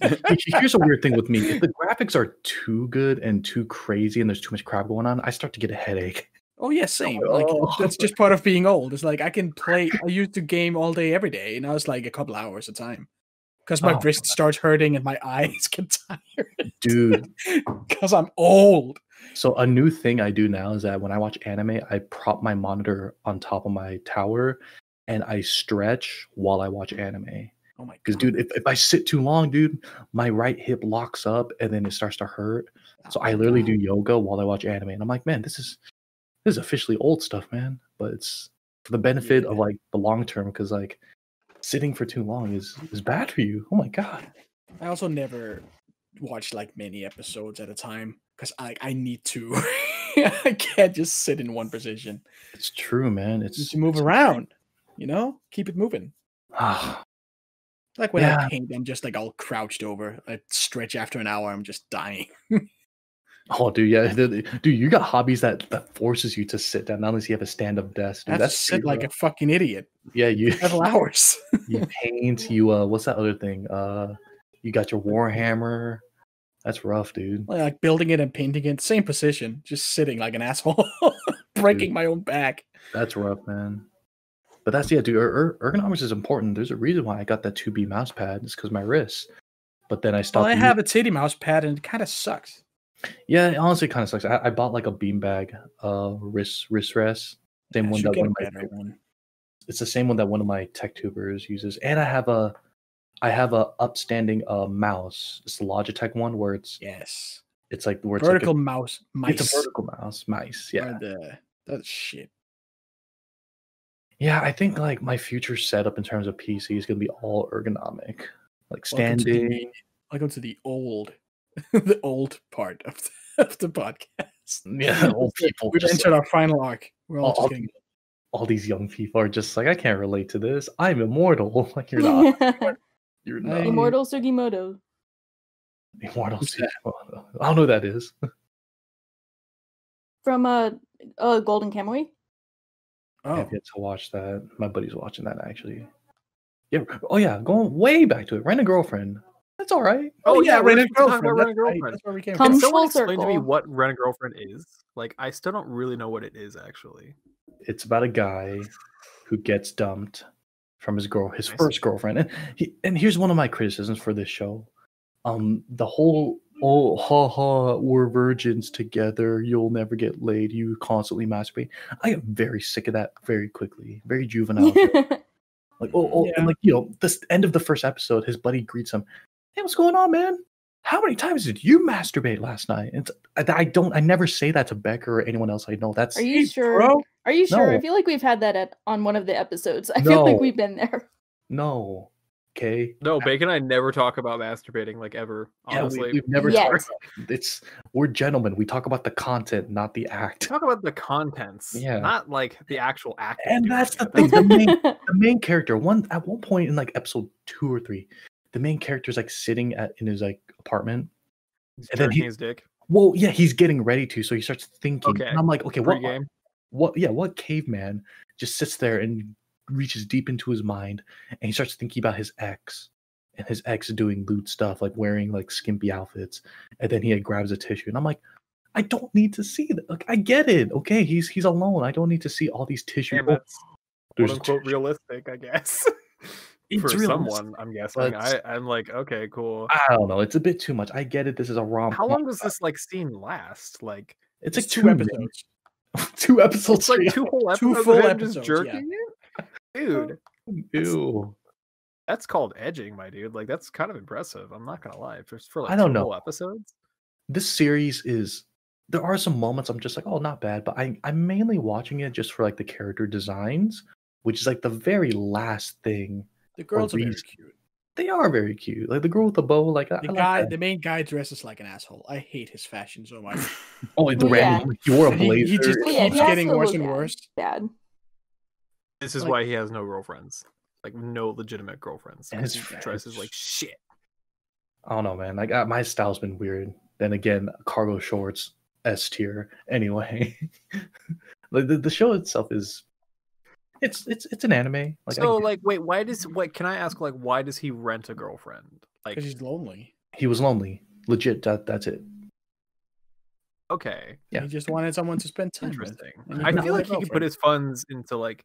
Here's a weird thing with me: if the graphics are too good and too crazy, and there's too much crap going on, I start to get a headache. oh yeah, same. Like Oh. that's just oh. part of being old. It's like I can play I used to game all day every day, and I was like a couple hours at a time. Because my Oh, wrist starts hurting and my eyes get tired. Dude, Because I'm old. so a new thing I do now is that when I watch anime, I prop my monitor on top of my tower, and I stretch while I watch anime. Oh my god. Because, dude, if, if I sit too long, dude, my right hip locks up and then it starts to hurt. So I oh literally do yoga while I watch anime, and I'm like, man, this is this is officially old stuff, man. But it's for the benefit of like the long term, because like sitting for too long is is bad for you. Oh my god. I also never watch like many episodes at a time because I I need to. I can't just sit in one position. It's true, man. It's to move it's- around. You know, keep it moving. Ah, Like when I paint, I'm just like all crouched over. I stretch after an hour. I'm just dying. oh, dude, yeah, dude, dude, you got hobbies that that forces you to sit down. Not unless you have a stand up desk. Dude, that's sit like a fucking idiot yeah. You several hours. you paint. You uh, what's that other thing? Uh, you got your warhammer. That's rough, dude. like building it and painting it, same position, just sitting like an asshole, breaking my own back. That's rough, man. But that's yeah, dude. Er- er- ergonomics is important. There's a reason why I got that 2B mouse pad. It's because my wrists. But then I stopped. Well, I have a titty mouse pad and it kind of sucks. Yeah, it honestly, kind of sucks. I, I bought like a beanbag uh wrist wrist rest. Same I one that one of my one. it's the same one that one of my tech tubers uses. And I have a I have a upstanding uh mouse. It's the Logitech one where it's Yes, it's like where it's vertical like mouse a, mice. it's a vertical mouse. Mice, yeah. the that's shit. Yeah, I think like my future setup in terms of PC is gonna be all ergonomic. Like Welcome to standing. the, welcome to the old, the old part of the, of the podcast. Yeah, old people. We've just, entered our final arc. We're all all, just all- all these young people are just like, I can't relate to this. I'm immortal. Like you're not. You're not. I- Immortal Sugimoto. Immortal. Sugimoto. I don't know who that is. From uh, uh Golden Kamuy. I oh have yet to watch that. My buddy's watching that actually. Yeah. Oh yeah, going way back to it. Rent a girlfriend. That's all right. Oh, yeah, Rent a we're girlfriend. Rent a That's right, That's where we came Come from. Can someone full explain to me what Rent a Girlfriend is? Like, I still don't really know what it is actually. It's about a guy who gets dumped from his girl, his Nice. first girlfriend. And he, and here's one of my criticisms for this show. Um, the whole oh ha ha, we're virgins together. You'll never get laid. You constantly masturbate. I am very sick of that very quickly. Very juvenile. Like, oh, oh Yeah. and like, you know, this end of the first episode, his buddy greets him. Hey, what's going on, man? How many times did you masturbate last night? And it's, I, I don't, I never say that to Becker or anyone else I know. That's Are you Hey, sure? bro. Are you sure? I feel like we've had that at on one of the episodes. I feel like we've been there. no, okay. No, uh, Bacon and I never talk about masturbating like ever. Yeah, Honestly, we, have never Yet. talked. About, it's we're gentlemen. We talk about the content, not the act. talk about the contents, Yeah. not like the actual act. And that's the thing. The main, the main character, one at one point in like episode two or three, the main character is like sitting at in his like apartment, He's And then he- his dick. Well, yeah, he's getting ready to, so he starts thinking. Okay. And I'm like, okay, what, Pre-game. what, yeah, what caveman just sits there and reaches deep into his mind, and he starts thinking about his ex, and his ex doing lewd stuff, like wearing like skimpy outfits, and then he like, grabs a tissue, and I'm like, I don't need to see that. Like, I get it. Okay, he's he's alone. I don't need to see all these tissue. Oh, that's quote unquote tissue. realistic, I guess. For someone, I'm guessing. but- I, I'm like, okay, cool. I don't know. It's a bit too much. I get it. This is a rom. How long does this like scene last? Like It's It's like two episodes. episodes. two episodes. it's like two whole episodes. Two full him just episodes, yeah. jerking it? Oh, dude. Ew. that's called edging, my dude. Like that's kind of impressive. I'm not gonna lie. Just for like I don't two know. episodes. this series is there are some moments I'm just like, oh, not bad, but I I'm mainly watching it just for like the character designs, which is like the very last thing. The girls are very cute. They are very cute. Like the girl with the bow, like The I like guy, that. the main guy, dresses like an asshole. I hate his fashion so much. oh, like the Well, yeah. random, like, he wore a And he, blazer. he just Well, yeah, he keeps getting worse and at worse. Bad. This is Like- why he has no girlfriends. Like no legitimate girlfriends. And 'cause his he dresses friends. like shit. I don't know, man. Like uh, my style's been weird. Then again, cargo shorts S tier. Anyway, like the, the show itself is, it's it's it's an anime. Like I so get- like wait, why does what can I ask like why does he rent a girlfriend? Like Because he's lonely. he was lonely, legit. That that's it. okay. Yeah. He just wanted someone to spend time with. Interesting. and I feel like he could put his funds into like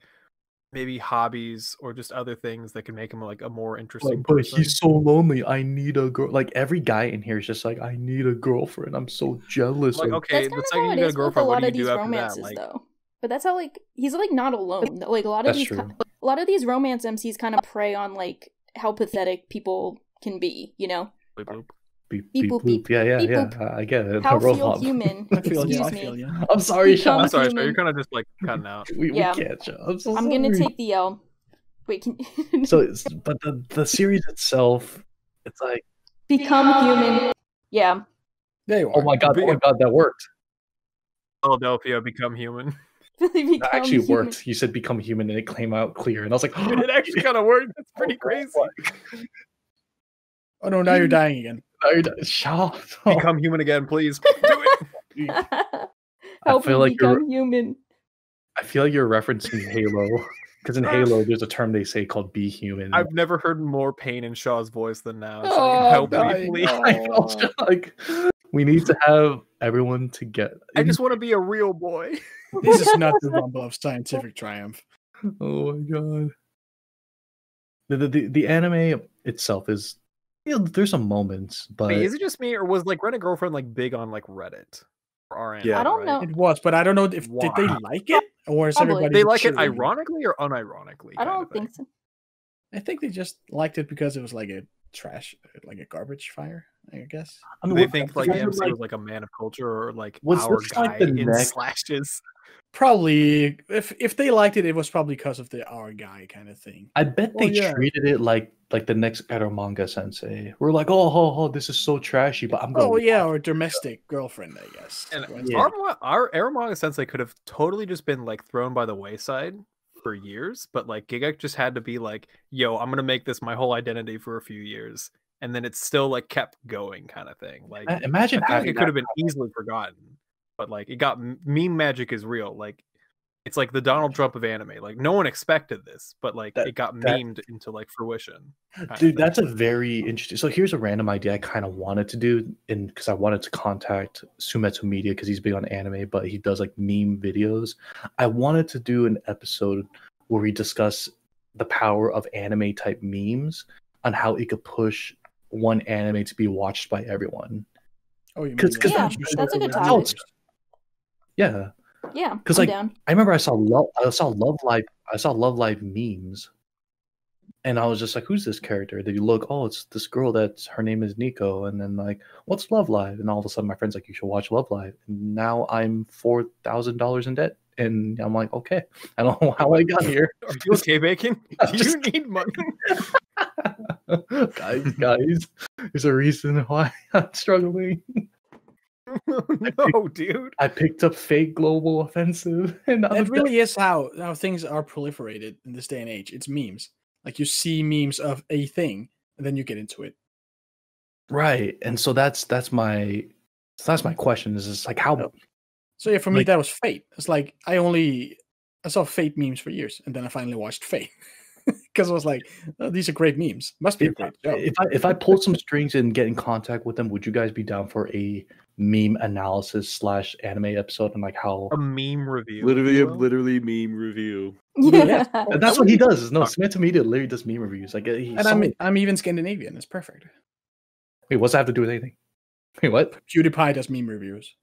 maybe hobbies or just other things that can make him like a more interesting Like, but he's so lonely. I need a girl. Like every guy in here is just like, I need a girlfriend. I'm so jealous. like okay, that's the kind of second how you get a with a girlfriend, what lot do you of these do after romances, that? Like though. But that's how like he's like not alone. Like a lot of That's these, ki- true. a lot of these romance MCs kind of prey on like how pathetic people can be. You know, Bleep, bloop. beep, beep, beep, boop, boop. beep, Yeah, yeah, beep, yeah. boop. I I get it. how A feel robot. human. I feel you. I Excuse feel me. you. I'm sorry, Sean. I'm sorry, so human. you're kind of just like cutting out. We, Yeah. we can't, Sean. I'm so I'm gonna take the L. Wait, can So, it's, but the the series itself, it's like, become human? Yeah, There you oh are. oh my god, oh my god, that worked. Philadelphia become human. really become That actually human. worked. You said become human, and it came out clear, and I was like, Dude, it oh, actually kind of worked. That's pretty oh, crazy. Oh no, now you're dying again. No, you're done. Shut up. Become human again, please. Do it. Help feel him like you're- human. I feel like you're referencing Halo, because in Halo, ah. there's a term they say called "be human." I've never heard more pain in Sha's voice than now. It's Oh, like, help me, please. Oh. I felt just like we need to have everyone to get. I just want to be a real boy. This is not the rumble of scientific triumph. Oh my god. The, the the the anime itself is you know, there's some moments, but Wait, is it just me, or was like Rent a Girlfriend like big on like Reddit? Or RN, Yeah. I don't right? know. It was, but I don't know if did they like it or is Probably. everybody They like it ironically or unironically? I don't of thing? think so. I think they just liked it because it was like a trash, like a garbage fire. I guess. I mean, They what- think like it MC like- was like a man of culture or like Was our guy like the in next- slashes. Probably, if if they liked it, it was probably because of the our guy kind of thing. I bet they yeah. treated it like like the next Eromanga Sensei. We're like, oh, oh, oh, this is so trashy, but I'm going. Oh yeah, or domestic girlfriend, I guess. And Yeah. our mo- our Eromanga Sensei could have totally just been like thrown by the wayside for years, but like Gigguk just had to be like, "Yo, I'm gonna make this my whole identity for a few years," and then it's still like kept going, kind of thing. Like Imagine I feel like having it could have been easily forgotten, but like it got meme magic is real. Like it's like the Donald Trump of anime. Like no one expected this, but like That- it got that- memed into like fruition. Dude, that's a very interesting. So here's a random idea I kind of wanted to do, and because I wanted to contact Sumetsu Media because he's big on anime, but he does like meme videos. I wanted to do an episode where we discuss the power of anime type memes on how it could push one anime to be watched by everyone. Oh, you mean 'Cause- 'cause Yeah, you that's a good go topic. Yeah, Yeah, 'Cause, I'm like, down. I remember I saw love. I saw Love Live. I saw Love Live memes, and I was just like, "Who's this character?" Then you look, oh, it's this girl that's her name is Nico, and then like, what's Love Live? And all of a sudden, my friend's like, "You should watch Love Live." And now I'm four thousand dollars in debt, and I'm like, "Okay, I don't know how I got here." Are you okay, Bacon? Do you just- need money? guys, guys, there's a reason why I'm struggling. no, dude. I picked up fake global offensive, and That really is how how things are proliferated in this day and age. It's memes. Like you see memes of a thing, and then you get into it. Right. And so that's that's my that's my question is it's like how Oh. So yeah, for me Like- that was Fate. It's like I only I saw Fate memes for years, and then I finally watched Fate because I was like, oh, these are great memes. Must be a if, great show. if I if I pull some strings and get in contact with them, would you guys be down for a meme analysis slash anime episode and like how A meme review. Literally, a literally meme review. Yeah. And that's what he does. No, Samantha Media literally does meme reviews. Like, uh, he's and solid. I'm I'm even Scandinavian. It's perfect. wait, what's that have to do with anything? Wait, what? PewDiePie does meme reviews.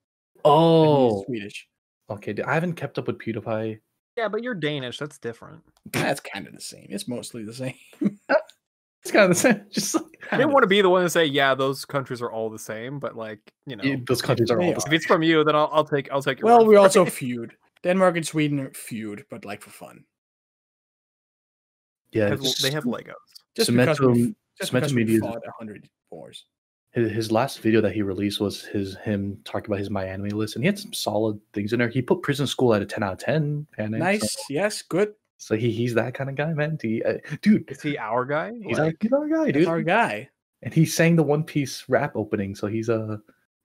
Oh, Swedish. okay. I haven't kept up with PewDiePie. Yeah, but you're Danish. That's different. That's kind of the same. It's mostly the same. It's kind of the same. Just like, I didn't want to be the one to say, yeah, those countries are all the same, but like, you know, yeah, those countries are all the are. if it's from you, then I'll, I'll take I'll take your well, we also it. feud. Denmark and Sweden feud, but like for fun. Yeah, just- they have Legos. Just because we, Symmetro- just Symmetro because we Media is- fought a hundred wars. His, his last video that he released was his him talking about his my anime list, and he had some solid things in there. He put Prison School at a ten out of ten. Anime, Nice. So, Yes. Good. so he he's that kind of guy, man. He, uh, dude, Is he our guy? he's Like, like he's our guy, That's dude. our guy. And he sang the One Piece rap opening, so he's a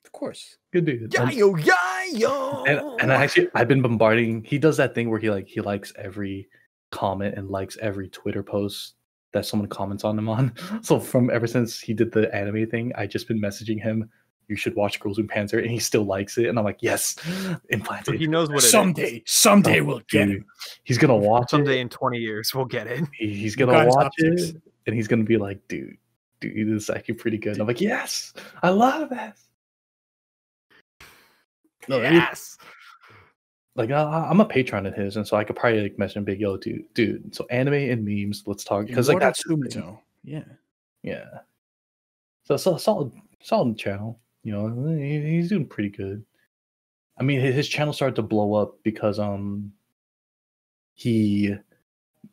Of course. good dude. And- Yayo, yayo. and, and I actually I've been bombarding. He does that thing where he like he likes every comment and likes every Twitter post that someone comments on him on. So from ever since he did the anime thing, I just been messaging him. You should watch Girls und Panzer, and he still likes it. And I'm like, yes, So implanted. he knows what it is. Someday, someday Oh, we'll get dude. it. He's gonna watch Someday it. in 20 years, we'll get it. He- he's gonna got watch optics. it, and he's gonna be like, dude, dude, this is actually pretty good. And I'm like, yes, I love this. No, it- yes. Like I, I'm a patron of his, and so I could probably like him, big yo, dude, dude. So anime and memes, let's talk because like that's. Sumito. Yeah. yeah. So so solid, solid channel. You know, he- he's doing pretty good. I mean, his, his channel started to blow up because um he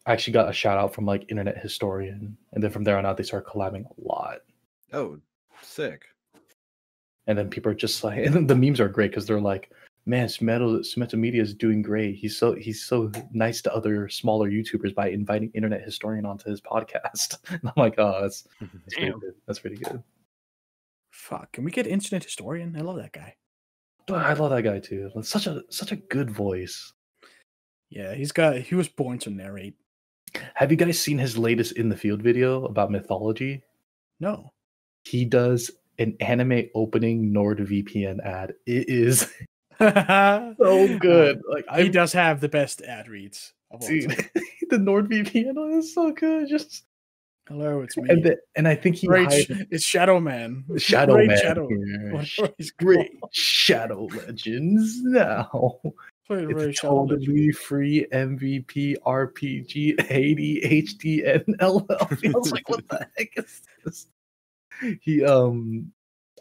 actually got a shout out from like Internet Historian, and then from there on out they started collabing a lot. Oh, sick. And then people are just like, and then the memes are great because they're like, "Man, Smeto Smeto Media is doing great. He's so he's so nice to other smaller YouTubers by inviting Internet Historian onto his podcast." And I'm like, "Oh, that's, that's pretty good. That's pretty good." Fuck. Can we get Internet Historian? I love that guy. Oh, I love that guy too. Such a such a good voice. Yeah, he's got. He was born to narrate. Have you guys seen his latest in the field video about mythology? No. He does an anime opening NordVPN ad. It is so so good. Like He I does have the best ad reads. Of all dude, time. the NordVPN is so good. Just Hello, it's me. and the, and I think he great, hired... it's Shadow Man. Shadow Great Man. Shadow. He's Great. Shadow Legends now. Great, It's great a Shadow Legend. totally free MVP RPG ADHD I was like, what the heck is this? He um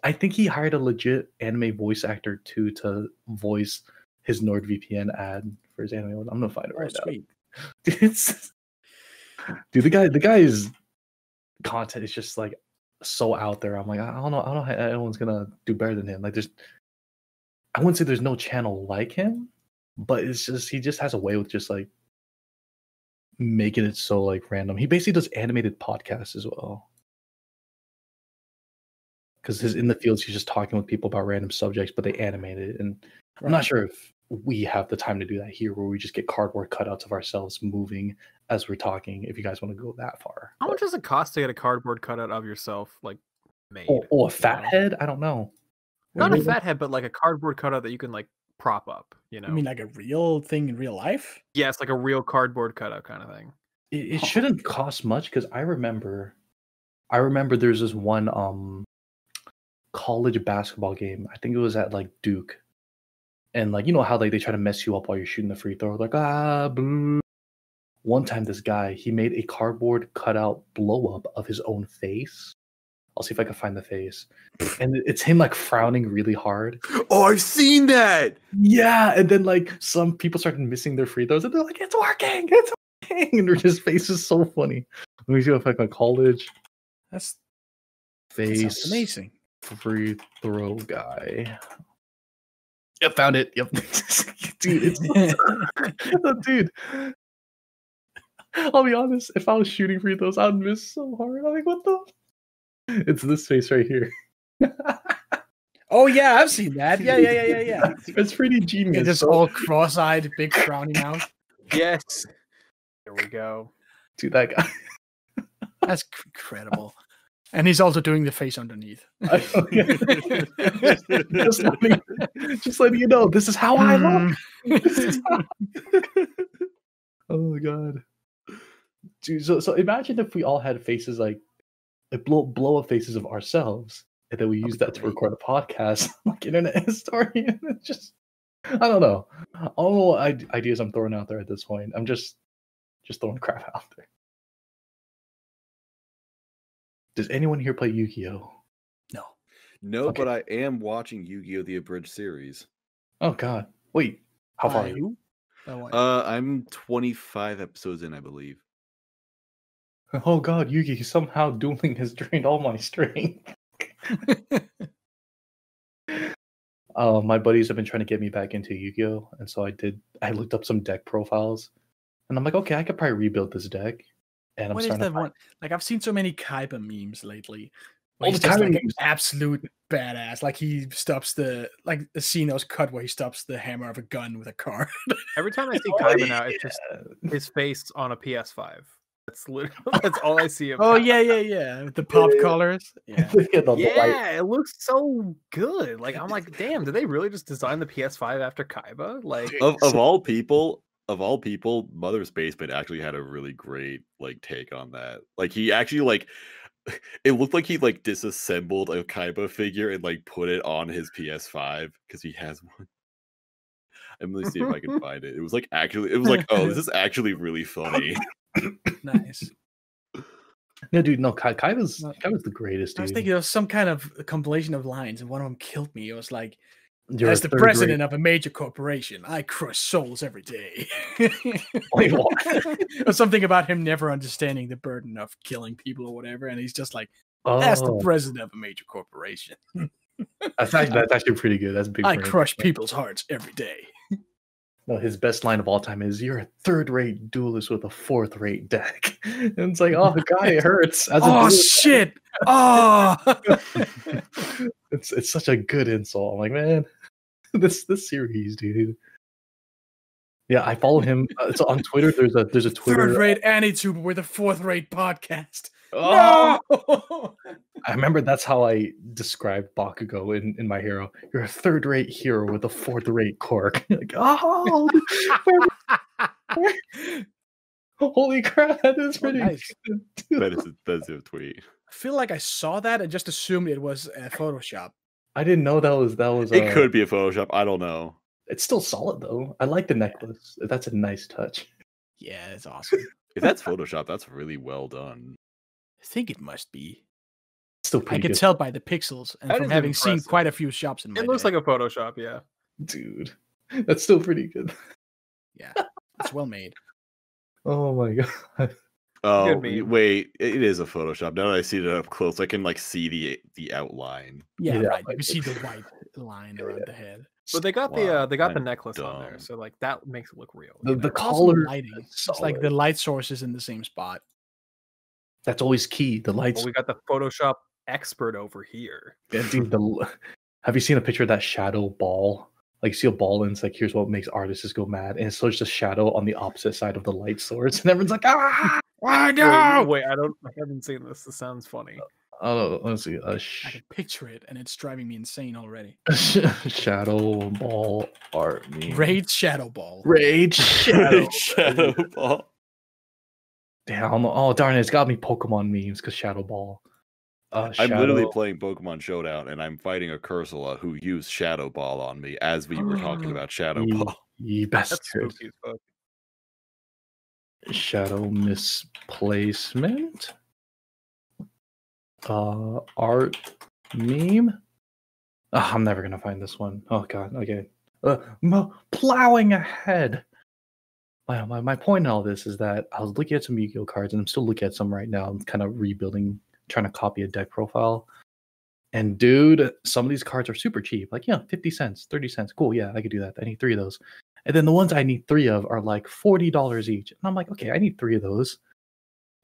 I think he hired a legit anime voice actor too to voice his NordVPN ad for his anime. I'm gonna find it Oh, right now. it's, dude, the guy, the guy's content is just like so out there. I'm like, I don't know, I don't know how anyone's gonna do better than him. Like, there's, I wouldn't say there's no channel like him, but it's just he just has a way with just like making it so like random. He basically does animated podcasts as well. Because his in the fields, he's just talking with people about random subjects, but they animate it. And I'm not sure if we have the time to do that here, where we just get cardboard cutouts of ourselves moving as we're talking. If you guys want to go that far, How But- much does it cost to get a cardboard cutout of yourself, like made? Oh, oh, a you know? fat head? I don't know. Not a What- fat head, but like a cardboard cutout that you can like prop up. You know? I mean, like a real thing in real life. yeah, it's like a real cardboard cutout kind of thing. It, it shouldn't cost much because I remember, I remember there's this one um college basketball game. I think it was at like Duke, and like you know how like they try to mess you up while you're shooting the free throw, like ah. Boo. One time, this guy he made a cardboard cutout blow up of his own face. I'll see if I can find the face, and it's him like frowning really hard. Oh, I've seen that. Yeah, and then like some people started missing their free throws, and they're like, "It's working! It's working!" And his face is so funny. Let me see if I can college That's that face amazing. Free throw guy. Yep, found it. Yep, dude, it's dude. I'll be honest. If I was shooting free throws, I'd miss so hard. I'm like, what the? It's this face right here. Oh yeah, I've seen that. Yeah, yeah, yeah, yeah, yeah. It's pretty Yeah, genius. just So- all cross-eyed, big frowny mouth. Yes. There we go. Dude, that guy. That's c- incredible. And he's also doing the face underneath. Just, letting, just letting you know, this is how I look. Mm. How- oh my god, dude! So, so imagine if we all had faces like, blow blow up faces of ourselves, and then we use that to record a podcast, like internet historian. Just, I don't know. I don't know what ideas I'm throwing out there at this point. I'm just, just throwing crap out there. Does anyone here play Yu-Gi-Oh? No. No, Okay. but I am watching Yu-Gi-Oh! The Abridged series. Oh God! Wait, how far are you? Oh. Uh, I'm 25 episodes in, I believe. Oh God, Yugi somehow dueling has drained all my strength. Uh, my buddies have been trying to get me back into Yu-Gi-Oh, and so I did. I looked up some deck profiles, and I'm like, okay, I could probably rebuild this deck. And I'm what is that one? Like I've seen so many Kaiba memes lately. All where oh, he's the just Kaiba like an memes. absolute badass. Like he stops the like the scene that was cut where he stops the hammer of a gun with a card. Every time I see Oh, Kaiba now, it's just his face on a PS5. That's literally that's all I see of oh yeah, yeah, yeah. The pop Yeah. colors. Yeah. Yeah, the- the light- Yeah, it looks so good. Like I'm like, damn, did they really just design the PS5 after Kaiba? Like Of of all people, of all people, Mother's Basement actually had a really great like take on that. Like he actually like it looked like he like disassembled a Kaiba figure and like put it on his PS5 because he has one. I'm gonna see if I can find it. It was like actually, it was like, oh, this is actually really funny. Nice. No, dude, no, Kai, Kaiba's No. Kaiba's the greatest. I was thinking of some kind of compilation of lines, and one of them killed me. It was like, You're as the president rate- of a major corporation, I crush souls every day. Wait, or something about him never understanding the burden of killing people or whatever, and he's just like, as the Oh, president of a major corporation, that's actually, that's actually pretty good. That's big. I crush people's hearts every day. No, his best line of all time is "You're a third-rate duelist with a fourth-rate deck," and it's like, oh, God, it hurts. Oh shit! Oh, it's it's such a good insult. I'm like, man, this this series, dude. Yeah, I follow him. Uh, so on Twitter, there's a there's a Twitter. third-rate AniTuber with a fourth-rate podcast. Oh! No! I remember that's how I described Bakugo in, in my hero. You're a third-rate hero with a fourth-rate quirk. like, oh, holy crap, that is Oh, pretty. nice. that is a, that's a tweet. I feel like I saw that and just assumed it was uh, Photoshop. I didn't know that was that was. It uh, could be a Photoshop. I don't know. It's still solid though. I like the necklace. That's a nice touch. Yeah, it's awesome. If that's Photoshop, that's really well done. I think it must be. Still I can good, tell by the pixels and That from is having seen quite a few shops in my it looks day. like a Photoshop, yeah. dude. That's still pretty good. yeah, it's well made. Oh my god. Oh Good y- meme. wait, it is a Photoshop. Now that I see it up close, I can like see the the outline. Yeah, Yeah, right. You like- can see the white line around the head. But they got the uh, they got the I'm necklace on there, so like that makes it look real. The you the know? Also collar lighting. It's like the light source is in the same spot. That's always key. The lights. Well, we got the Photoshop expert over here. Yeah, dude, the, have you seen a picture of that shadow ball? Like, you see a ball, and it's like, here's what makes artists go mad. And so it's just shadow on the opposite side of the light source. And everyone's like, ah, why Wait, no? wait, I don't, I haven't seen this. This sounds funny. Oh, let's see. A I sh- can picture it, and it's driving me insane already. shadow ball art meme. Raid Shadow Ball. Rage shadow. Shadow Ball. Damn. Oh, darn it. It's got me Pokemon memes because Shadow Ball. Uh, I'm literally playing Pokemon Showdown and I'm fighting a Cursola who used Shadow Ball on me as we were talking about Shadow Ye- Ball. ye That's bastard. spooky as fuck. Shadow misplacement. Uh, art meme. Ah, I'm never gonna find this one. Oh god. Okay. Uh, m- plowing ahead. My, my my point in all this is that I was looking at some Yu-Gi-Oh cards, and I'm still looking at some right now. I'm kind of rebuilding, trying to copy a deck profile. And dude, some of these cards are super cheap. Like, yeah, 50 cents, 30 cents. Cool, yeah, I could do that. I need three of those. And then the ones I need three of are like $40 each. And I'm like, okay, I need three of those.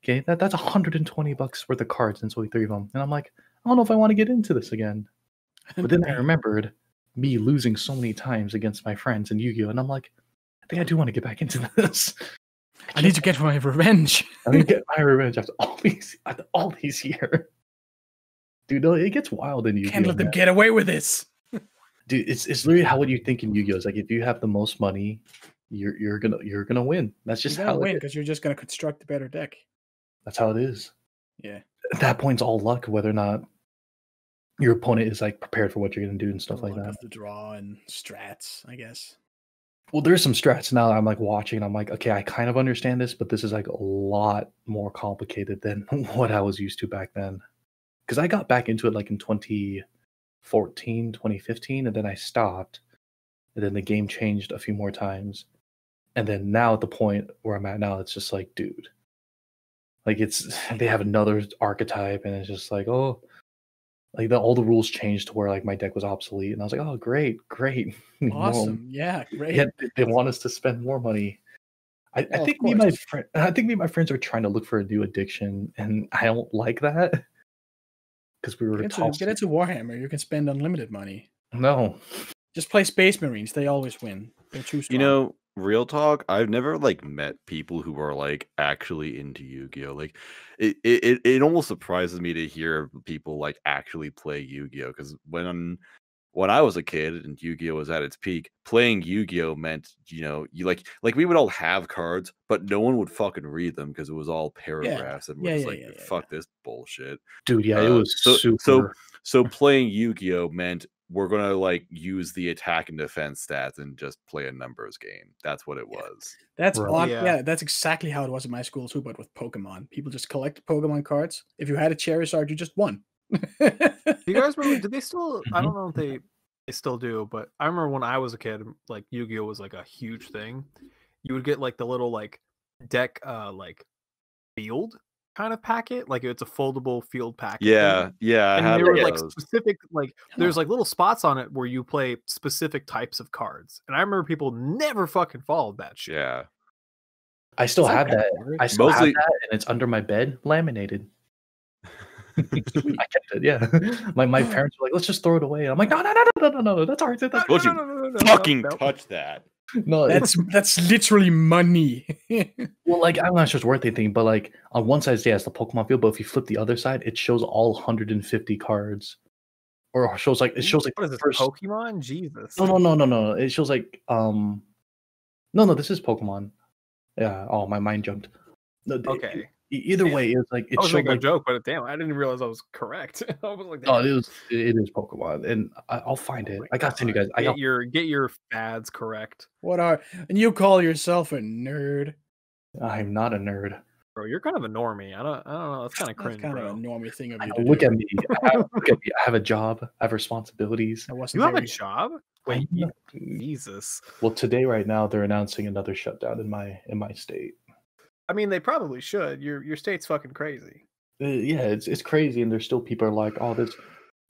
Okay, that that's 120 bucks worth of cards, and it's only three of them. And I'm like, I don't know if I want to get into this again. But then I remembered me losing so many times against my friends in Yu-Gi-Oh, and I'm like, I think I do want to get back into this. I need to get my revenge. I mean, get my revenge after all these after all these years. Dude, no, it gets wild in Yu-Gi-Oh. Can't let them man. get away with this. Dude, it's it's literally how what you think in Yu-Gi-Oh! It's like if you have the most money, you're you're gonna you're gonna win. That's just how win it is. because you're just gonna construct a better deck. That's how it is. Yeah. At that point, it's all luck whether or not your opponent is like prepared for what you're gonna do and stuff like Luck that. the draw and strats, I guess. Well, there's some strats now. that I'm like watching. I'm like, okay, I kind of understand this, but this is like a lot more complicated than what I was used to back then. Because I got back into it like in 2014, 2015, and then I stopped. And then the game changed a few more times. And then now at the point where I'm at now, it's just like, dude, like it's they have another archetype, and it's just like, oh, like the, all the rules changed to where like my deck was obsolete, and I was like, oh, great, great, More- Awesome. Yeah, great. yeah, they- they want us to spend more money. I, I Well, of think me and my friend, I think me and my friends are trying to look for a new addiction, and I don't like that because we were Get into, get into Warhammer. You can spend unlimited money. no, Just play Space Marines. They always win. They're too strong. You know, real talk, I've never like met people who are like actually into Yu-Gi-Oh. Like it it, it- it almost surprises me to hear people like actually play Yu-Gi-Oh because when when I was a kid and Yu-Gi-Oh was at its peak, playing Yu-Gi-Oh meant, you know, you like like we would all have cards, but no one would fucking read them because it was all paragraphs and we're Yeah, just yeah, like yeah, yeah, fuck this bullshit. dude, yeah, it Uh, was so- super. so- So playing Yu-Gi-Oh meant we're gonna like use the attack and defense stats and just play a numbers game. That's what it Yeah. was. That's Right. odd. Yeah. Yeah. that's exactly how it was in my school too, but with Pokemon. People just collected Pokemon cards. If you had a Charizard, you just won. Do you guys remember? Did they still? I Mhm. don't know if they they still do, but I remember when I was a kid, like Yu-Gi-Oh was like a huge thing. You would get like the little like deck, uh, like field kind of packet, like it's a foldable field packet. thing. Yeah, yeah, I and have there were like those. specific like there's Huh. like little spots on it where you play specific types of cards and i remember people never fucking followed that shit Yeah. I still It's have that. Robert. I still Mostly- have that, and it's under my bed, laminated. I kept it. Yeah, my my parents were like, "Let's just throw it away." And I'm like, "No, no, no, no, no, no, no, that's ours. That's ours." Don't you fucking touch that. No, it's That's that's literally money. Well, like I'm not sure it's worth anything, but like on one side, yeah, it's the Pokemon field, but if you flip the other side, it shows all 150 cards, or shows like it shows like what is the this first. pokemon jesus No, no, no, no, no. It shows like um, no, no, this is Pokemon. Yeah. Oh, my mind jumped. No, okay e- either Damn. way, it's like it i was showed making like a joke but damn i didn't realize i was correct i was like oh, damn. it is it is Pokemon, and I, I'll find Oh it. my I got to send you God. guys. I get got your get your fads correct what are and you call yourself a nerd? I'm not a nerd. bro you're kind of a normie i don't i don't know that's kind of That's cringe kind bro of a normie thing of you know, to look do. at me. I have, look at me. I have a job. I have responsibilities. I wasn't you have a job wait jesus Well, today, right now, they're announcing another shutdown in my in my state. I mean they probably should your your state's fucking crazy Uh, yeah, it's it's crazy, and there's still people are like, oh, this.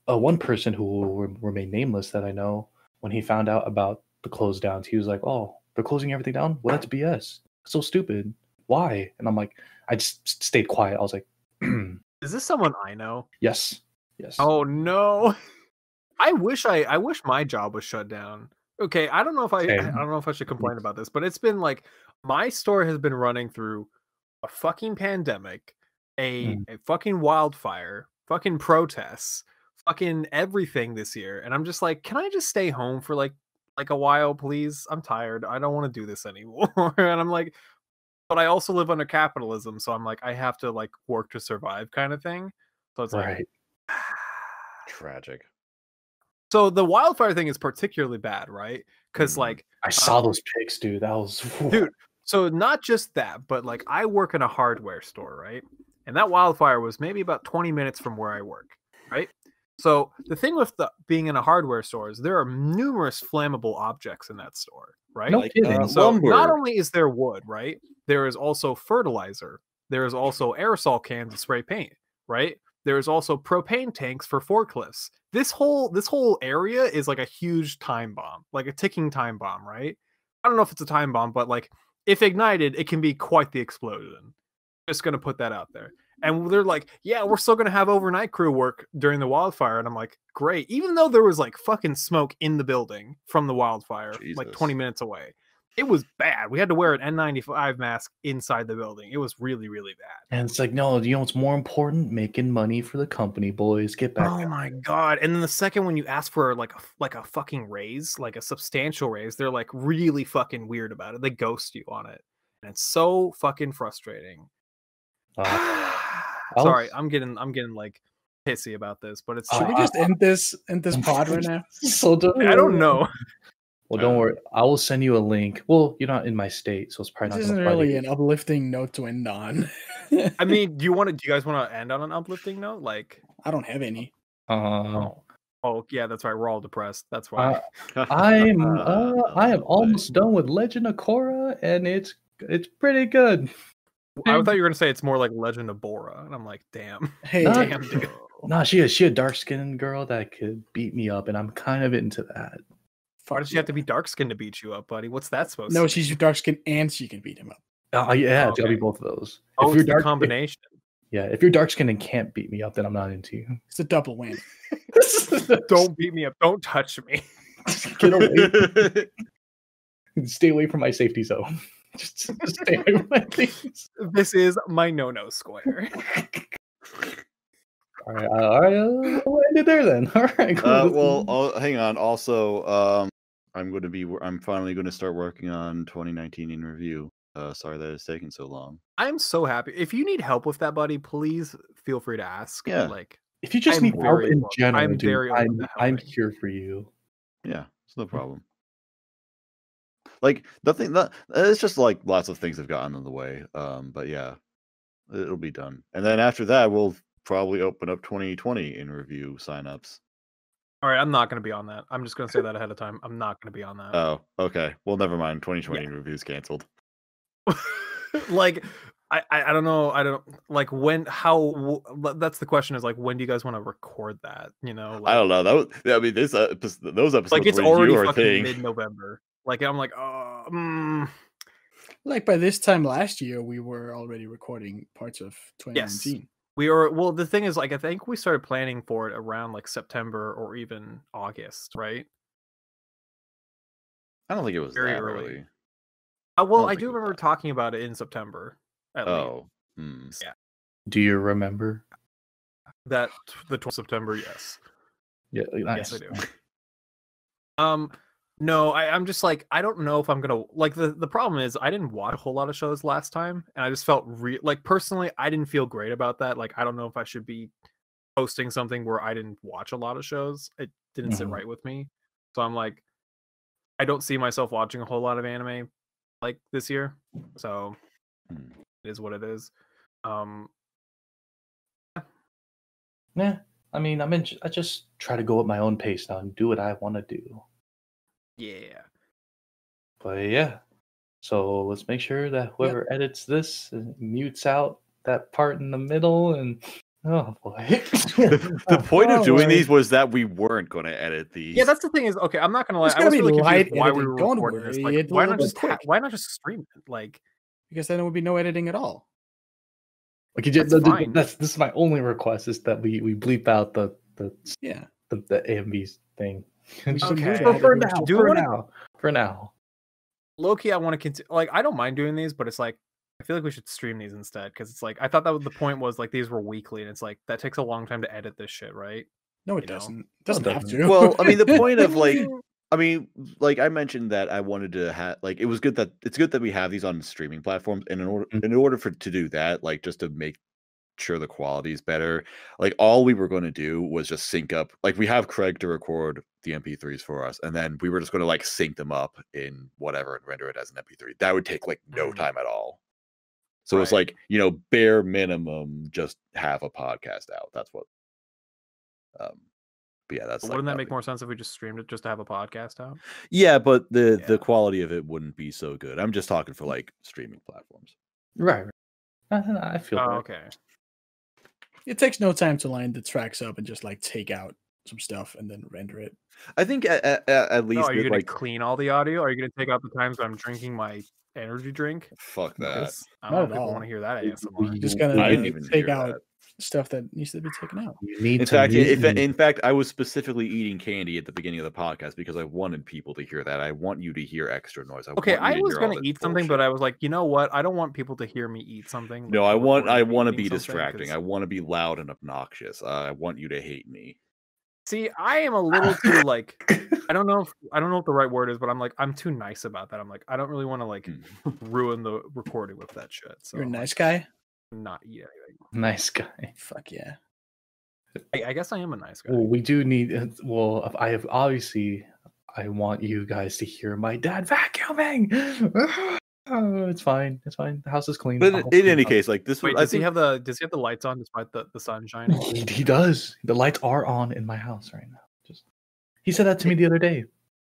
Uh, one person who will re- remain nameless that I know, when he found out about the close downs, he was like, "Oh, they're closing everything down. Well, that's BS. So stupid. Why?" And I'm like, I just stayed quiet. I was like, is this someone i know "Yes, yes." Oh no. I wish I I wish my job was shut down. Okay, I don't know if I I don't know if I should complain about this, but it's been like my store has been running through a fucking pandemic, a, Mm. a fucking wildfire, fucking protests, fucking everything this year. And I'm just like, can I just stay home for like like a while, please? I'm tired. I don't want to do this anymore. and I'm like, but I also live under capitalism, so I'm like, I have to like work to survive kind of thing. So it's like. Tragic. So the wildfire thing is particularly bad, right? Because Mhm. like, I saw um, those pics, dude. That was dude, so not just that, but like I work in a hardware store, right? And that wildfire was maybe about 20 minutes from where I work, right? So the thing with the, being in a hardware store is there are numerous flammable objects in that store, right? No Like, kidding. uh, So lumber. not only is there wood, right? There is also fertilizer. There is also aerosol cans of spray paint, right? There is also propane tanks for forklifts. This whole this whole area is like a huge time bomb, like a ticking time bomb, right? I don't know if it's a time bomb, but like if ignited, it can be quite the explosion. Just gonna put that out there. And they're like, yeah, we're still gonna have overnight crew work during the wildfire. And I'm like, great. Even though there was like fucking smoke in the building from the wildfire, like 20 minutes away. It was bad. We had to wear an N95 mask inside the building. It was really, really bad. And it's like, no, you know what's more important? Making money for the company, boys. Get back. Oh my god! And then the second when you ask for like a like a fucking raise, like a substantial raise, they're like really fucking weird about it. They ghost you on it, and it's so fucking frustrating. Uh, Sorry, I'm getting I'm getting like pissy about this, but it's Uh, Should we just end this end this pod right now? so I don't know. Well, don't worry. I will send you a link. Well, you're not in my state, so it's probably This not. isn't gonna apply really an uplifting note to end on. I mean, do you want to? Do you guys want to end on an uplifting note? Like, I don't have any. Uh, oh yeah, that's right. We're all depressed. That's why. I'm uh, I am almost done with Legend of Korra, and it's it's pretty good. I thought you were gonna say it's more like Legend of Bora, and I'm like, damn, Hey, Nah. damn, dude. Nah, she is she a dark skinned girl that could beat me up, and I'm kind of into that. Why does she have to be dark skinned to beat you up, buddy? What's that supposed to no, to she's dark skinned and she can beat him up. Oh yeah, it's gotta be both of those. Oh, if you're it's the dark, combination. yeah, if you're dark skinned and can't beat me up, then I'm not into you. It's a double win. Don't beat me up. Don't touch me. get away. Stay away from my safety zone. Just, just stay away from my things. This is my no-no square. All right, uh, all right. Uh, we'll end it there then. All right. Cool. Uh, well, oh, hang on. Also, um, I'm going to be. I'm finally going to start working on 2019 in review. Uh, sorry that it's taking so long. I'm so happy. If you need help with that, buddy, please feel free to ask. Yeah. Like, if you just I'm need help in wel- general, I'm dude, very I'm, I'm here for you. Yeah, it's no problem. Like nothing. That it's just like lots of things have gotten in the way. Um, but yeah, it'll be done. And then after that, we'll probably open up 2020 in review signups. All right, I'm not going to be on that. I'm just going to say that ahead of time. I'm not going to be on that. Oh, okay. Well, never mind. 2020 in reviews canceled. like, I, I I don't know. I don't like when how w- that's the question is like when do you guys want to record that? You know, like, I don't know. That was. I mean, this uh, those episodes like it's already fucking mid-November. Like I'm like, oh, mm, Like by this time last year, we were already recording parts of 2019. We are. Well, the thing is, like, I think we started planning for it around like September or even August, right? I don't think it was very that early. early. Uh, well, don't I do remember that. talking about it in September. At least. Oh, hmm. Do you remember? that the 12th September, yes. Yeah, nice. Yes, I do. Um, no, I, I'm just like I don't know if I'm gonna like the the problem is I didn't watch a whole lot of shows last time, and I just felt re- like personally I didn't feel great about that. Like I don't know if I should be posting something where I didn't watch a lot of shows. It didn't sit Mhm. right with me, so I'm like I don't see myself watching a whole lot of anime like this year. So Hmm. it is what it is. Um, Yeah, I mean, I'm in. I just try to go at my own pace now and do what I want to do. Yeah. But yeah, so let's make sure that whoever edits this uh, mutes out that part in the middle and oh boy. the point of Oh, doing right. these was that we weren't going to edit these. Yeah, that's the thing is okay. I'm not gonna lie. It's I gonna was be really confused light why we editing, were don't recording this. Like, it why not just ha- quick. why not just stream it? Like, Because then there would be no editing at all. Okay, just, That's the- the- fine. that's this is my only request is that we we bleep out the the Yeah. the, the AMV's thing. We Just Okay. for, for now, Do for wanna- now, for now. Loki, I want to continue. Like, I don't mind doing these, but it's like I feel like we should stream these instead because it's like I thought that was the point was like these were weekly, and it's like that takes a long time to edit this shit, right? No, it You doesn't. It doesn't have doesn't. to. Well, I mean, the point of like, I mean, like I mentioned that I wanted to have like it was good that it's good that we have these on streaming platforms, and in order Mm. in order for to do that, like just to make sure the quality is better, like all we were going to do was just sync up. Like we have Craig to record the MP3s for us, and then we were just going to like sync them up in whatever and render it as an MP3. That would take like no Mhm. time at all. So it's like you know, bare minimum, just have a podcast out. That's what. Um, but yeah, that's But like wouldn't that make we- more sense if we just streamed it just to have a podcast out? yeah, but the Yeah. the quality of it wouldn't be so good. I'm just talking for like streaming platforms. Right. right. I, I feel Oh, okay. It takes no time to line the tracks up and just like take out some stuff and then render it. I think at, at, at No, least are you with, gonna like clean all the audio? Are you gonna take out the times I'm drinking my energy drink? fuck that. Because I don't at know if people want to hear that We- ASMR. we- Just gonna I didn't even take hear out that. stuff that needs to be taken out. You need In to fact, mute if, me. in fact, I was specifically eating candy at the beginning of the podcast because I wanted people to hear that. I want you to hear extra noise. I Okay, want you I to was hear all gonna this eat something, but. I was like, you know what? I don't want people to hear me eat something. no, I want I want to be distracting. distracting. 'cause- I want to be loud and obnoxious. Uh, I want you to hate me. See, I am a little too like I don't know if I don't know what the right word is, but I'm like I'm too nice about that. I'm like I don't really want to like ruin the recording with that shit. So You're a I'm, like, nice guy. not eat anything. nice guy. Fuck yeah. I, I guess I am a nice guy. Well, we do need. uh, Well, I have obviously. I want you guys to hear my dad vacuuming. Oh, it's fine. It's fine. The house is clean. But in, in any up. case, like this, Wait, was, I does he think have the does he have the lights on despite the, the sun shining? he, he does. The lights are on in my house right now. Just he said that to me the other day.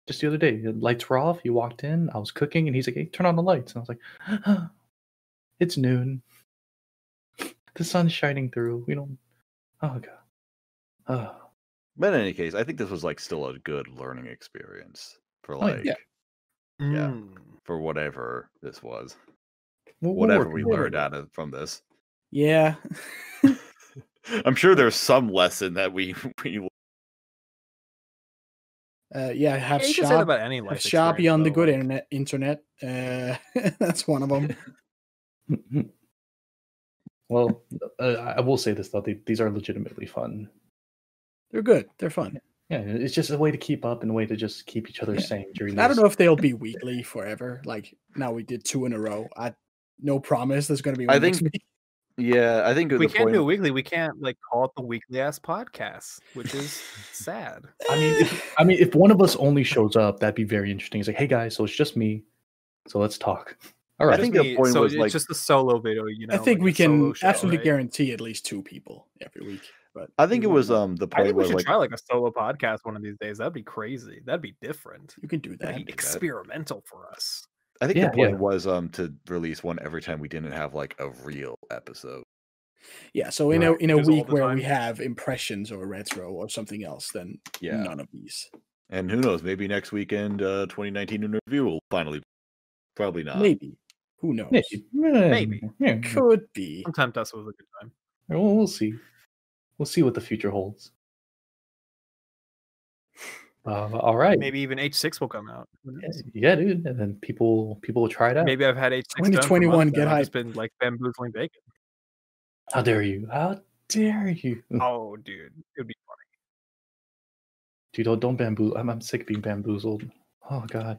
Just the other day, the lights were off. He walked in. I was cooking, and he's like, "Hey, turn on the lights." And I was like, "It's noon. The sun's shining through. We don't. Oh god. Oh, But in any case, I think this was like still a good learning experience for Oh, like Yeah. Yeah. Mm. For whatever this was, We'll- we'll whatever work- we learned out of from this. Yeah. I'm sure there's some lesson that we we Uh, yeah, have Yeah, you can say that shop, about any life have shop on the good like- internet. Internet. Uh, that's one of them. well, uh, I will say this though: they, these are legitimately fun. They're good. They're fun. Yeah, it's just a way to keep up and a way to just keep each other Yeah. sane during. I don't know if they'll be weekly forever. Like now we did two in a row. I no promise there's going to be. I One next think- week. yeah I think We the can't point, do it weekly. We can't like call it the weekly ass podcast, which is sad. I mean, if, I mean, if one of us only shows up, that'd be very interesting. It's like, hey guys, so it's just me, so let's talk. All right, I think the point so was, it's like- just a solo video. You know, I think like we a solo can show, absolutely right? guarantee at least two people every week. But I think it was um the point I point think we where should like try like a solo podcast one of these days. That'd be crazy. That'd be different. you can do That'd that. be experimental for us. I think Yeah, the point yeah. was um to release one every time we didn't have like a real episode. Yeah. So in a in a week where time. we have impressions or retro or something else, then Yeah. none of these. And who knows, maybe next weekend uh 2019 in review will finally probably not. Maybe. Who knows? maybe, Maybe. yeah, Could be. Don't tempt us with a good time. we'll, we'll see. We'll see what the future holds. Uh, all right, Maybe even H6 will come out. Yeah, yeah, dude, and then people people will try it out. Maybe I've had H6 done 2021, get now, I've hyped. been like bamboozling bacon. How dare you? How dare you? Oh, dude, it'd be funny. Dude, don't, don't bamboo. I'm, I'm sick of being bamboozled. Oh God.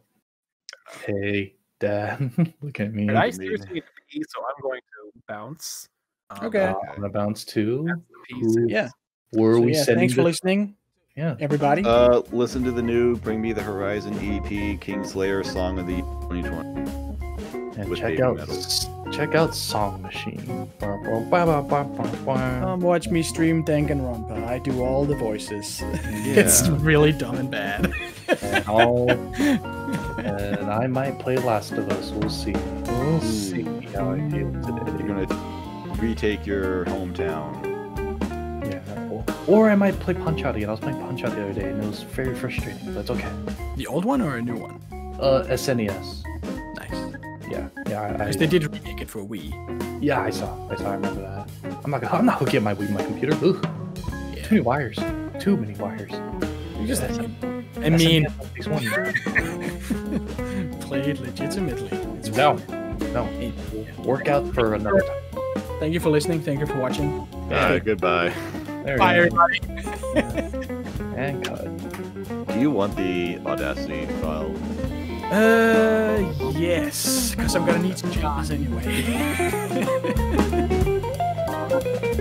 Hey, Dad, look at me. But I seriously need to pee, so I'm going to bounce. Um, Okay. I'm gonna bounce too. that's the piece. Who Yeah. Were So, we yeah, sending thanks for this- listening, Yeah. everybody. Uh listen to the new Bring Me the Horizon EP Kingslayer Song of the 2020. And check baby out metal. check out Song Machine. Ba, ba, ba, ba, ba, ba, ba. Come watch me stream Danganronpa. I do all the voices. it's really dumb and bad. and, I'll, and I might play Last of Us. We'll see. We'll see how I feel today. You're gonna retake your hometown. Yeah. Or, or I might play Punch Out again. I was playing Punch Out the other day and it was very frustrating. But it's okay. the old one or a new one? Uh, SNES. Nice. Yeah. Yeah. I, I, Because they did remake it for Wii. yeah. I saw. I saw. I remember that. I'm not. gonna- I'm not hooking up my Wii to my computer. Ugh. Yeah. Too many wires. Too many wires. You just, Yes, I mean, these ones. play it legitimately. It's No. No. Work out for another time. Thank you for listening. Thank you for watching. Alright, goodbye. There Bye, we everybody. And cut. Do you want the Audacity file? Uh, yes, because I'm gonna need some jars anyway.